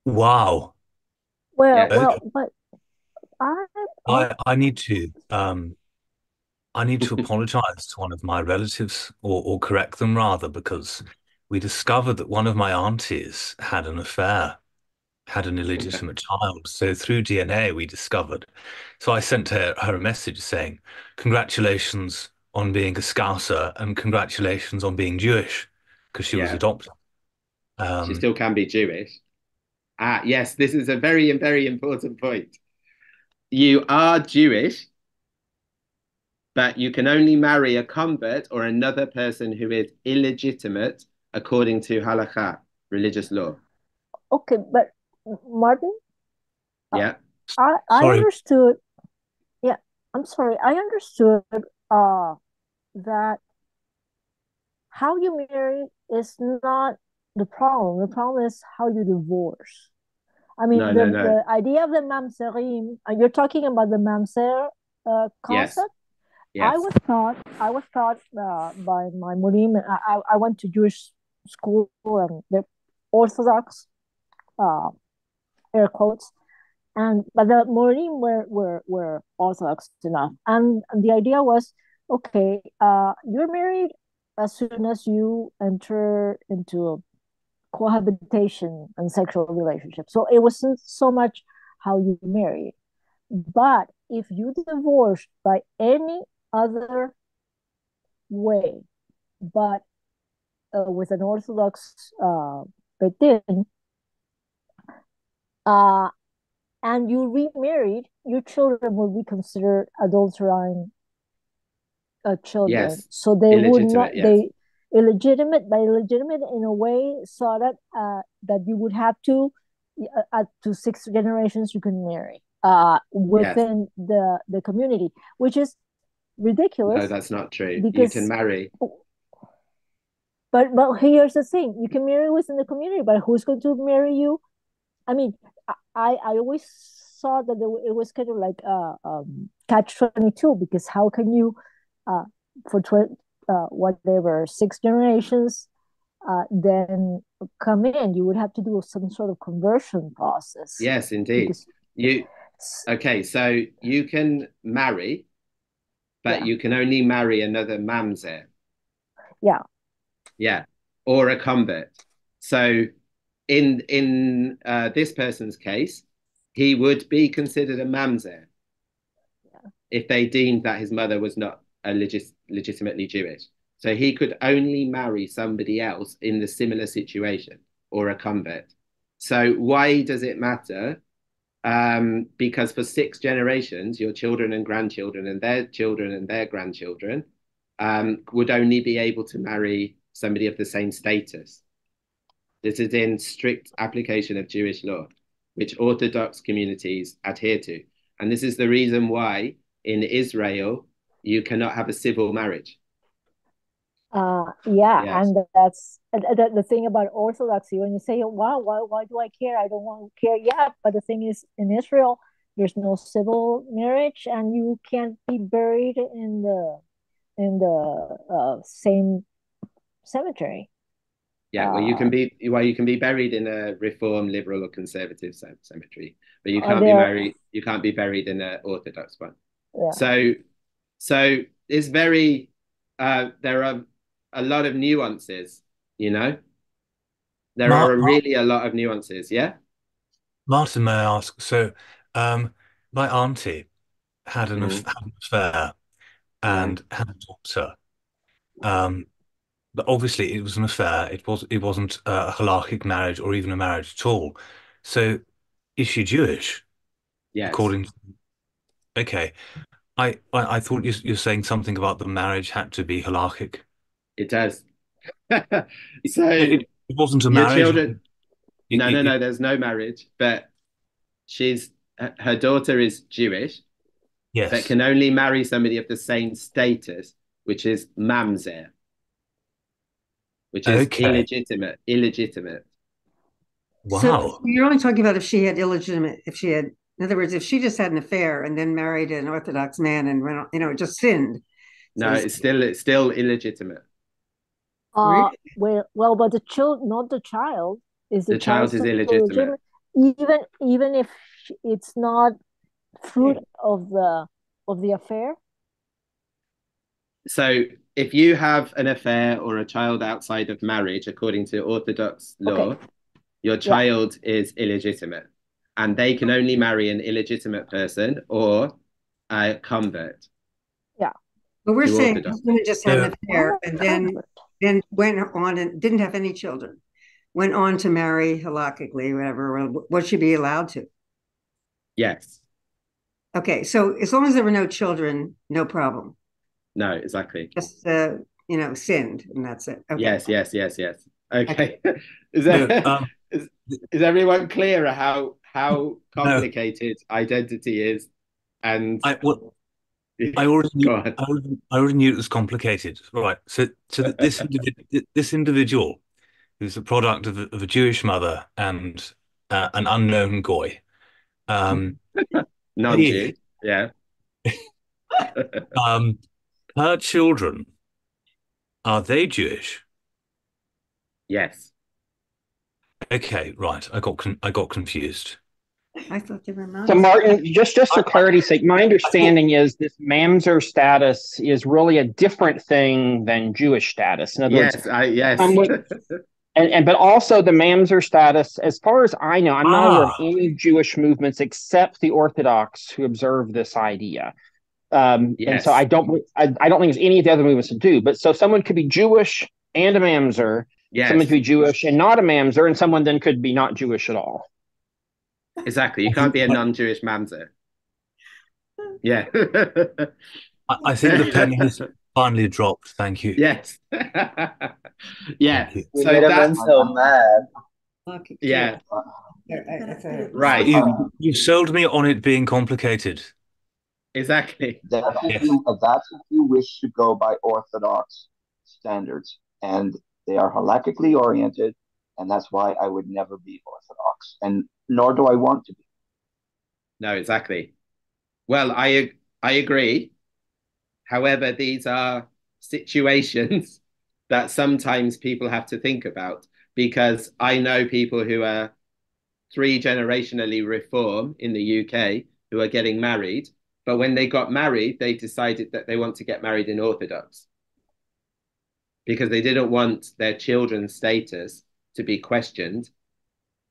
Speaker 11: Wow.
Speaker 19: well,
Speaker 1: Yeah.
Speaker 19: well, but I, I,
Speaker 11: I, I need to um I need to apologize to one of my relatives or, or correct them rather because we discovered that one of my aunties had an affair, had an illegitimate child. So through DNA we discovered. So I sent her, her a message saying, Congratulations on being a Scouser and congratulations on being Jewish because she was
Speaker 1: Yeah.
Speaker 11: adopted.
Speaker 1: She
Speaker 11: Um,
Speaker 1: still can be Jewish. Ah, yes, this is a very, very important point. You are Jewish, but you can only marry a convert or another person who is illegitimate according to halakha, religious law.
Speaker 19: okay, but Martin,
Speaker 1: Yeah.
Speaker 19: I, I
Speaker 11: Sorry.
Speaker 19: understood. Yeah, I'm sorry. I understood uh that how you marry is not the problem. The problem is how you divorce. I mean,
Speaker 1: No,
Speaker 19: the,
Speaker 1: no, no.
Speaker 19: the idea of the mamzerim, uh, you're talking about the mamzer uh,
Speaker 1: Yes.
Speaker 19: concept? I was taught, I was taught uh, by my Murim. I, I I went to Jewish school and the Orthodox, uh, air quotes, and but the Murim were were were Orthodox enough, and the idea was, okay, uh, you're married as soon as you enter into a cohabitation and sexual relationship. So it wasn't so much how you marry, but if you divorced by any other way, but uh, with an Orthodox uh, Din, uh, and you remarried, your children will be considered adulterine uh, children.
Speaker 1: Yes.
Speaker 19: So they would not
Speaker 1: yes.
Speaker 19: they illegitimate by illegitimate in a way so that uh, that you would have to uh, up to six generations you can marry uh, within the the community, which is ridiculous.
Speaker 1: No, that's not true.
Speaker 19: Because, You
Speaker 1: can marry.
Speaker 19: but but here's the thing: you can marry within the community, but who's going to marry you? I mean, I I always saw that it was kind of like uh um catch twenty two because how can you uh for tw- uh whatever six generations uh then come in? You would have to do some sort of conversion process.
Speaker 1: Yes, indeed.
Speaker 19: Because-
Speaker 1: You okay, so you can marry, but
Speaker 19: Yeah.
Speaker 1: you can only marry another mamzer.
Speaker 19: Yeah.
Speaker 1: Yeah, or a convert. So in in uh, this person's case, he would be considered a mamzer if they deemed that his mother was not a legis legitimately Jewish. So he could only marry somebody else in the similar situation or a convert. So why does it matter? Um, because for six generations, your children and grandchildren and their children and their grandchildren um, would only be able to marry somebody of the same status. This is in strict application of Jewish law, which Orthodox communities adhere to. And this is the reason why in Israel you cannot have a civil marriage.
Speaker 19: Uh, yeah,
Speaker 1: Yes.
Speaker 19: and that's the, the thing about Orthodoxy. When you say, "Wow, why, why do I care? I don't want to care." Yeah, but the thing is, in Israel, there's no civil marriage, and you can't be buried in the in the uh, same cemetery.
Speaker 1: Yeah, well, you can be well, you can be buried in a reform, liberal, or conservative ce- cemetery, but you
Speaker 19: Uh,
Speaker 1: can't be
Speaker 19: there-
Speaker 1: married. You can't be buried in an Orthodox one.
Speaker 19: Yeah.
Speaker 1: So, so it's very. Uh, there are a lot of nuances. You know, there
Speaker 11: Mark-
Speaker 1: are
Speaker 11: Mark-
Speaker 1: really a lot of nuances. Yeah.
Speaker 11: Martin, may I ask? So, um, my auntie had an, aff-
Speaker 1: Mhm.
Speaker 11: had an affair and had a daughter. Um, but obviously, it was an affair. It was it wasn't uh, a halachic marriage or even a marriage at all. So, is she Jewish?
Speaker 1: Yes.
Speaker 11: According to, okay, I, I I thought you you're saying something about the marriage had to be halachic.
Speaker 1: It does. so
Speaker 11: It, it wasn't a marriage.
Speaker 1: children.
Speaker 11: It-
Speaker 1: No, no,
Speaker 11: it-
Speaker 1: no. There's no marriage, but she's her her daughter is Jewish,
Speaker 11: Yes.
Speaker 1: but can only marry somebody of the same status, which is mamzer, which is
Speaker 11: Okay.
Speaker 1: illegitimate. Illegitimate.
Speaker 11: Wow.
Speaker 5: So you're only talking about if she had illegitimate, if she had, in other words, if she just had an affair and then married an Orthodox man and went, you know, just sinned.
Speaker 1: No,
Speaker 5: it's-
Speaker 1: it's still it's still illegitimate.
Speaker 19: Uh, well, well, but the child, not the child, is the,
Speaker 1: The child is
Speaker 19: still
Speaker 1: illegitimate.
Speaker 19: even even if it's not fruit of the of the affair.
Speaker 1: So if you have an affair or a child outside of marriage, according to Orthodox law,
Speaker 19: Okay.
Speaker 1: your child is illegitimate, and they can only marry an illegitimate person or a convert.
Speaker 19: Yeah.
Speaker 5: But we're
Speaker 1: To
Speaker 5: saying
Speaker 1: Orthodox.
Speaker 5: this woman just had an
Speaker 1: Yeah.
Speaker 5: affair oh, and then then went on and didn't have any children, went on to marry halakhically, whatever. What should be allowed to?
Speaker 1: Yes.
Speaker 5: Okay, so as long as there were no children, no problem.
Speaker 1: No, exactly.
Speaker 5: Just uh, you know, sinned, and that's it. Okay.
Speaker 1: Yes, yes, yes, yes. Okay. Is that
Speaker 11: No, um,
Speaker 1: is, is everyone clear how how complicated identity is? And
Speaker 11: I well, I already knew, I already, I already knew it was complicated. Right. So, so this individ- this individual who's the product of, of a Jewish mother and uh, an unknown goy. Um,
Speaker 1: Non-Jew, yeah.
Speaker 11: um, her children, are they Jewish?
Speaker 1: Yes.
Speaker 11: Okay, right. I got con- I got confused.
Speaker 5: I thought they were
Speaker 20: So Martin, just just for clarity's sake, my understanding is this Mamzer status is really a different thing than Jewish status. In other
Speaker 1: Yes,
Speaker 20: words,
Speaker 1: I yes.
Speaker 20: I'm with- and, and but also the Mamzer status, as far as I know, I'm not aware of
Speaker 11: Ah.
Speaker 20: any Jewish movements except the Orthodox who observe this idea. Um, and so I don't I, I don't think there's any of the other movements that do. But so someone could be Jewish and a Mamzer,
Speaker 1: Yes.
Speaker 20: someone could be Jewish and not a Mamzer, and someone then could be not Jewish at all.
Speaker 1: Exactly. You can't be a non-Jewish mamzer. Yeah.
Speaker 11: I, I think the penny has finally dropped. Thank you.
Speaker 1: yes. yeah.
Speaker 18: We
Speaker 1: So
Speaker 18: made him
Speaker 1: that's
Speaker 18: so mad.
Speaker 1: yeah.
Speaker 5: Right.
Speaker 1: Right.
Speaker 11: You, you sold me on it being complicated.
Speaker 1: Exactly.
Speaker 21: That's if, you, that's if you wish to go by Orthodox standards, and they are halakhically oriented, and that's why I would never be Orthodox, and nor do I want to be.
Speaker 1: No, exactly. Well, I I agree. However, these are situations that sometimes people have to think about because I know people who are three generationally reform in the UK who are getting married, but when they got married, they decided that they want to get married in Orthodox because they didn't want their children's status to be questioned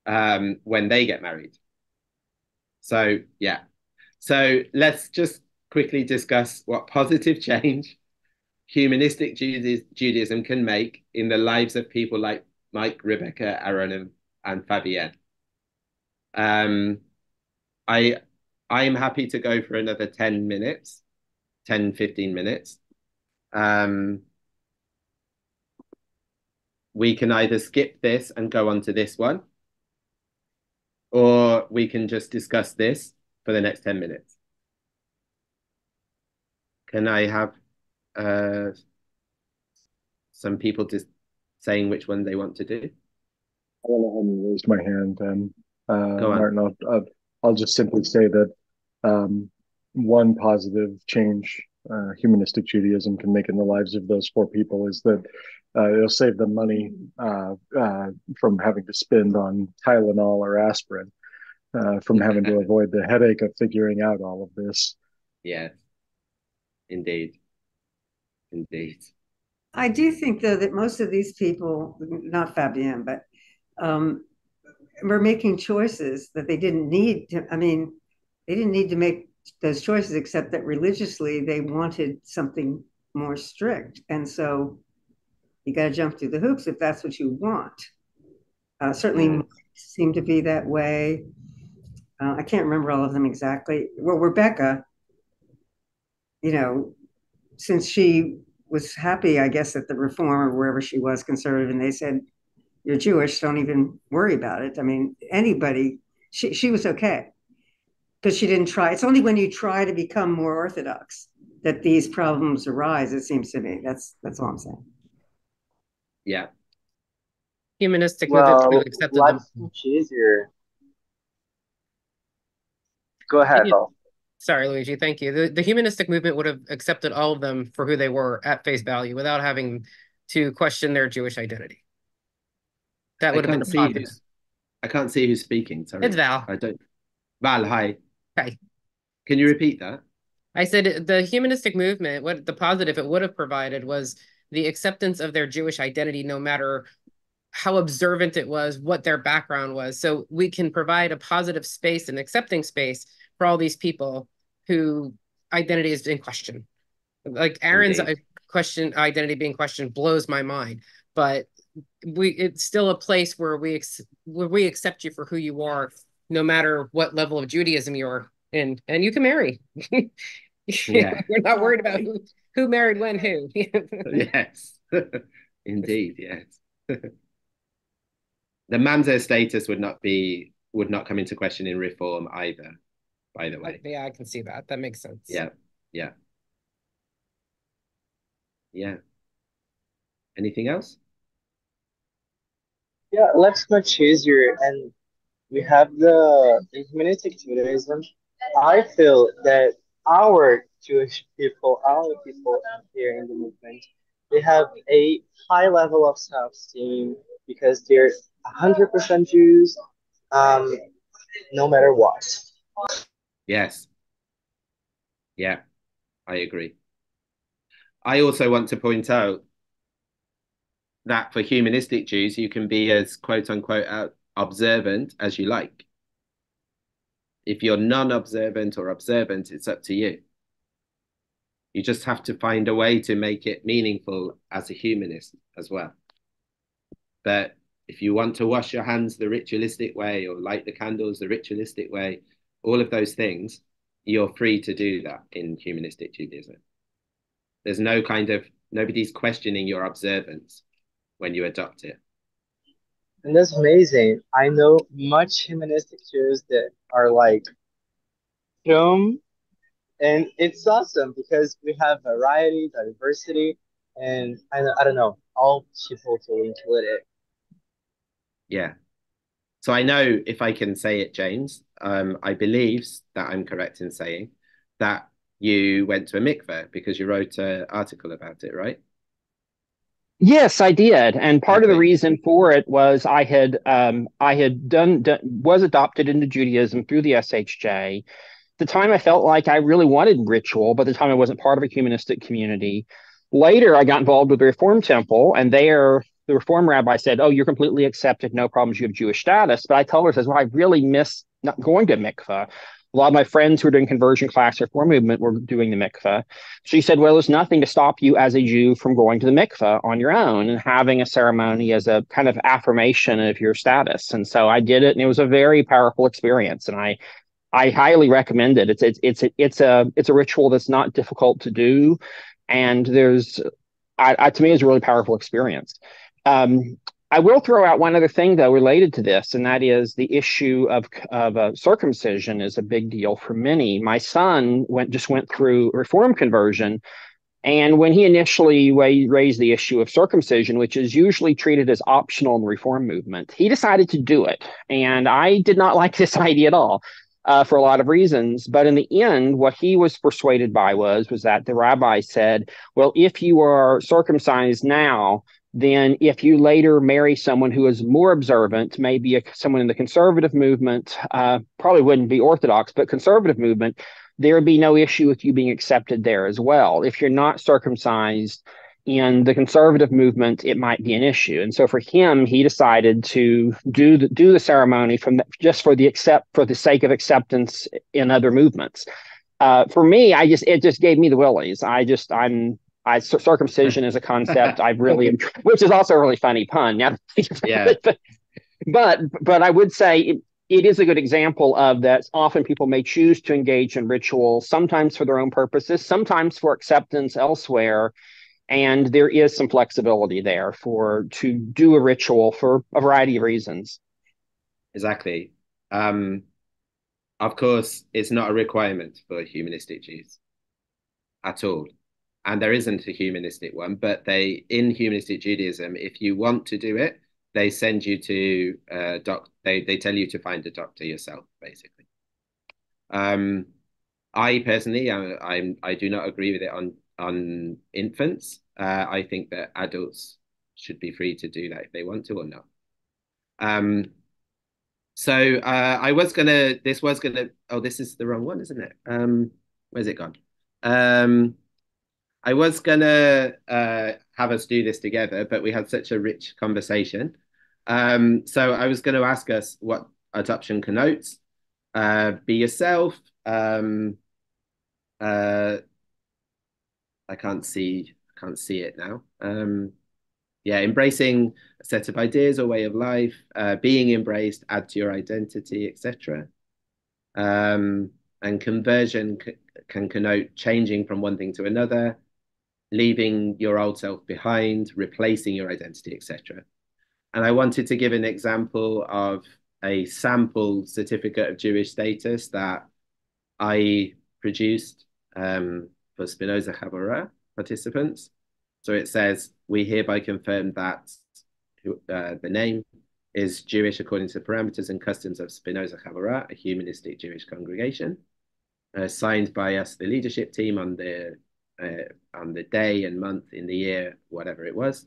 Speaker 1: um, when they get married. So, yeah. So let's just quickly discuss what positive change humanistic Judaism, can make in the lives of people like Mike, Rebecca, Aaron, and, and Fabienne. Um, I I am happy to go for another 10 minutes, 10, 15 minutes. Um, we can either skip this and go on to this one, or we can just discuss this for the next 10 minutes. Can I have uh, some people just saying which one they want to do?
Speaker 4: I went ahead and raised my hand, and uh,
Speaker 1: Go on.
Speaker 4: Martin, I'll, I'll, I'll just simply say that um, one positive change uh, humanistic Judaism can make in the lives of those four people is that uh, it'll save them money uh, uh, from having to spend on Tylenol or aspirin, uh, from having to avoid the headache of figuring out all of this.
Speaker 1: Yeah, indeed. Indeed.
Speaker 5: I do think, though, that most of these people, not Fabienne, but um, were making choices that they didn't need to. I mean, they didn't need to make those choices, except that religiously they wanted something more strict. And so you got to jump through the hoops if that's what you want. Uh, certainly
Speaker 1: Mm.
Speaker 5: seem to be that way. Uh, I can't remember all of them exactly. Well, Rebecca, you know, since she was happy, I guess, at the reform or wherever she was conservative, and they said, You're Jewish, don't even worry about it. I mean, anybody, she, she was okay because she didn't try. It's only when you try to become more orthodox that these problems arise, it seems to me. That's that's all I'm saying.
Speaker 1: Yeah.
Speaker 6: Humanistic
Speaker 18: Well,
Speaker 6: movement accepted
Speaker 18: life's
Speaker 6: them.
Speaker 18: much easier. Go ahead,
Speaker 6: Yeah. Sorry, Luigi. Thank you. The, the humanistic movement would have accepted all of them for who they were at face value without having to question their Jewish identity. That would have been
Speaker 1: who's I can't see who's speaking. Sorry.
Speaker 6: It's Val.
Speaker 1: I don't. Val, hi.
Speaker 6: Hi.
Speaker 1: Can you repeat that?
Speaker 6: I said the humanistic movement, what the positive it would have provided was the acceptance of their Jewish identity, no matter how observant it was, what their background was. So we can provide a positive space and accepting space for all these people who identity is in question. Like Aaron's
Speaker 1: Indeed.
Speaker 6: question identity being questioned blows my mind, but we it's still a place where we ex- where we accept you for who you are, no matter what level of Judaism you're in, and you can marry.
Speaker 1: Yeah.
Speaker 6: We're not worried about who, who married when who.
Speaker 1: yes. Indeed, yes. the Mamzer status would not be would not come into question in reform either, by the way.
Speaker 6: yeah, I can see that. That makes sense.
Speaker 1: Yeah, yeah. Yeah. Anything else?
Speaker 18: Yeah, life's much easier, and we have the humanistic Judaism. I feel that our Jewish people, our people here in the movement, they have a high level of self-esteem because they're 100% Jews, um, no matter what.
Speaker 1: Yes. Yeah, I agree. I also want to point out that for humanistic Jews, you can be as quote unquote observant as you like. If you're non observant or observant, it's up to you. You just have to find a way to make it meaningful as a humanist as well. But if you want to wash your hands the ritualistic way or light the candles the ritualistic way, all of those things, you're free to do that in humanistic Judaism. There's no kind of, nobody's questioning your observance when you adopt it.
Speaker 18: And that's amazing. I know much humanistic Jews that are like, film and it's awesome because we have variety, diversity, and I, I don't know, all people to include it.
Speaker 1: Yeah. So I know if I can say it, James, um, I believe that I'm correct in saying that you went to a mikveh because you wrote an article about it, right?
Speaker 20: Yes, I did, and part okay. of the reason for it was I had um, I had done, done was adopted into Judaism through the SHJ, the time I felt like I really wanted ritual, but the time I wasn't part of a humanistic community. Later, I got involved with the Reform Temple, and there the Reform rabbi said, "Oh, you're completely accepted, no problems. You have Jewish status." But I told her, "says Well, I really miss not going to mikvah." A lot of my friends who were doing conversion class or reform movement were doing the mikvah. She said, Well, there's nothing to stop you as a Jew from going to the mikvah on your own and having a ceremony as a kind of affirmation of your status. And so I did it, and it was a very powerful experience. And I I highly recommend it. It's it's it's a, it's a it's a ritual that's not difficult to do, and there's, I, I to me, is a really powerful experience. Um, I will throw out one other thing though related to this, and that is the issue of of uh, circumcision is a big deal for many. My son went just went through reform conversion, and when he initially raised the issue of circumcision, which is usually treated as optional in the reform movement, he decided to do it, and I did not like this idea at all uh, for a lot of reasons. But in the end, what he was persuaded by was was that the rabbi said, "Well, if you are circumcised now." Then, if you later marry someone who is more observant, maybe a, someone in the conservative movement, uh, probably wouldn't be Orthodox, but conservative movement, there would be no issue with you being accepted there as well. If you're not circumcised, in the conservative movement, it might be an issue. And so for him, he decided to do the, do the ceremony from the, just for the accept for the sake of acceptance in other movements. Uh, for me, I just it just gave me the willies. I just I'm I circumcision is a concept I really which is also a really funny pun. Yeah, but, but but I would say it, it is a good example of that. Often people may choose to engage in ritual, sometimes for their own purposes, sometimes for acceptance elsewhere and there is some flexibility there for to do a ritual for a variety of reasons
Speaker 1: exactly um of course it's not a requirement for humanistic jews at all and there isn't a humanistic one but they in humanistic judaism if you want to do it they send you to uh doc they they tell you to find a doctor yourself basically um i personally I, i'm i do not agree with it on on infants. Uh, I think that adults should be free to do that if they want to or not. Um, so uh, I was gonna, this was gonna, oh, this is the wrong one, isn't it? Um, where's it gone? Um, I was gonna uh, have us do this together, but we had such a rich conversation. Um, so I was going to ask us what adoption connotes. Uh, be yourself. Um, uh, I can't see can't see it now. Um, yeah, embracing a set of ideas or way of life, uh, being embraced, add to your identity, etc. Um, and conversion can connote changing from one thing to another, leaving your old self behind, replacing your identity, etc. And I wanted to give an example of a sample certificate of Jewish status that I produced um, for Spinoza Ḥavurah participants. So it says, we hereby confirm that uh, the name is Jewish according to the parameters and customs of Spinoza Ḥavurah, a humanistic Jewish congregation, uh, signed by us, the leadership team, on the uh, on the day and month in the year, whatever it was,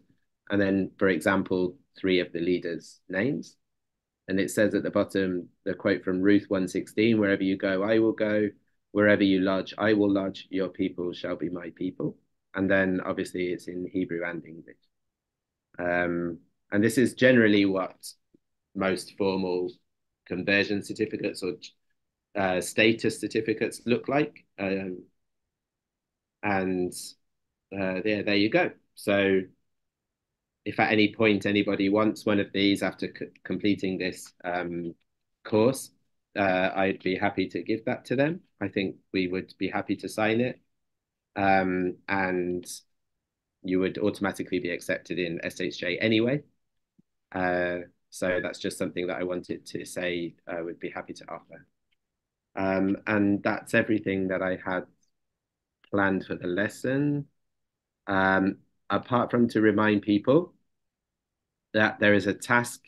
Speaker 1: and then, for example, three of the leaders' names. And it says at the bottom the quote from Ruth 116 wherever you go, I will go. Wherever you lodge, I will lodge. Your people shall be my people. And then obviously it's in Hebrew and English. Um, and this is generally what most formal conversion certificates or uh, status certificates look like. Um, and uh, yeah, there you go. So if at any point anybody wants one of these after completing this um, course, uh, I'd be happy to give that to them. I think we would be happy to sign it. Um, and you would automatically be accepted in SHJ anyway. Uh, so that's just something that I wanted to say I would be happy to offer. Um, and that's everything that I had planned for the lesson. Um, apart from to remind people that there is a task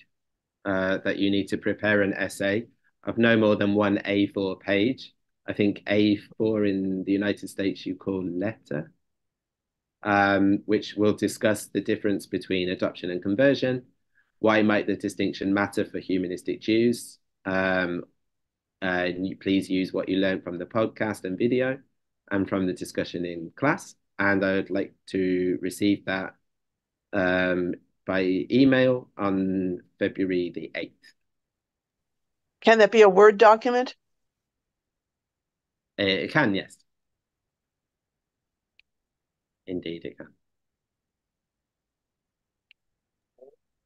Speaker 1: uh, that you need to prepare an essay of no more than one A4 page. I think A4 in the United States you call letter, um, which will discuss the difference between adoption and conversion. Why might the distinction matter for humanistic Jews? Um, and please use what you learned from the podcast and video and from the discussion in class. And I would like to receive that um, by email on February the 8th.
Speaker 7: Can that be a Word document?
Speaker 1: It can, yes. Indeed, it can.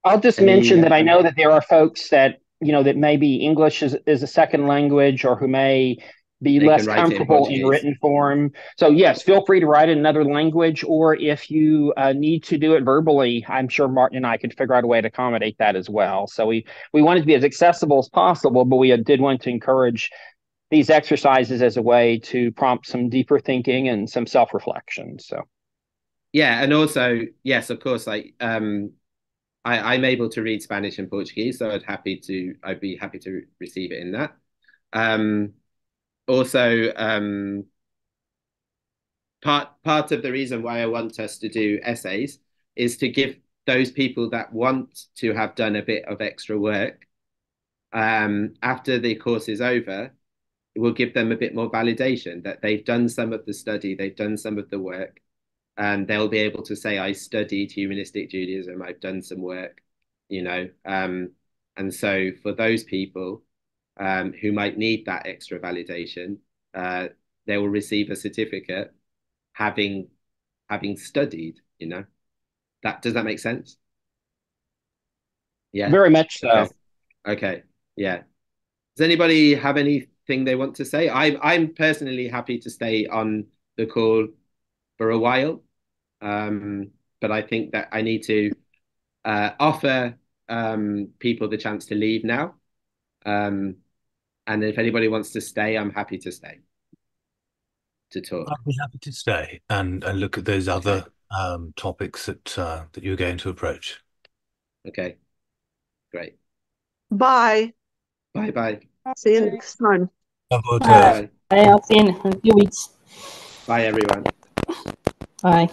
Speaker 20: I'll just Any, mention that I know that there are folks that, you know, that maybe English is, is a second language or who may be they less comfortable in, written form. So yes, feel free to write in another language, or if you uh, need to do it verbally, I'm sure Martin and I could figure out a way to accommodate that as well. So we we wanted to be as accessible as possible, but we did want to encourage these exercises as a way to prompt some deeper thinking and some self reflection. So
Speaker 1: yeah, and also yes, of course, like um, I, I'm able to read Spanish and Portuguese, so I'd happy to I'd be happy to receive it in that. Um, also um, part part of the reason why I want us to do essays is to give those people that want to have done a bit of extra work um, after the course is over, it will give them a bit more validation that they've done some of the study, they've done some of the work, and they'll be able to say, I studied humanistic Judaism, I've done some work, you know. Um, and so for those people, um, who might need that extra validation, uh, they will receive a certificate having having studied. You know, that does that make sense?
Speaker 20: Yeah, very much so.
Speaker 1: Okay. okay. Yeah. Does anybody have anything they want to say? I'm I'm personally happy to stay on the call for a while, um, but I think that I need to uh, offer um, people the chance to leave now. Um, and if anybody wants to stay, I'm happy to stay to talk.
Speaker 11: I'd be happy to stay and and look at those other um, topics that uh, that you're going to approach.
Speaker 1: Okay, great.
Speaker 7: Bye.
Speaker 1: Bye bye.
Speaker 7: See you next time.
Speaker 11: Bye.
Speaker 1: Bye.
Speaker 16: I'll see you in a few weeks.
Speaker 1: Bye everyone.
Speaker 16: Bye.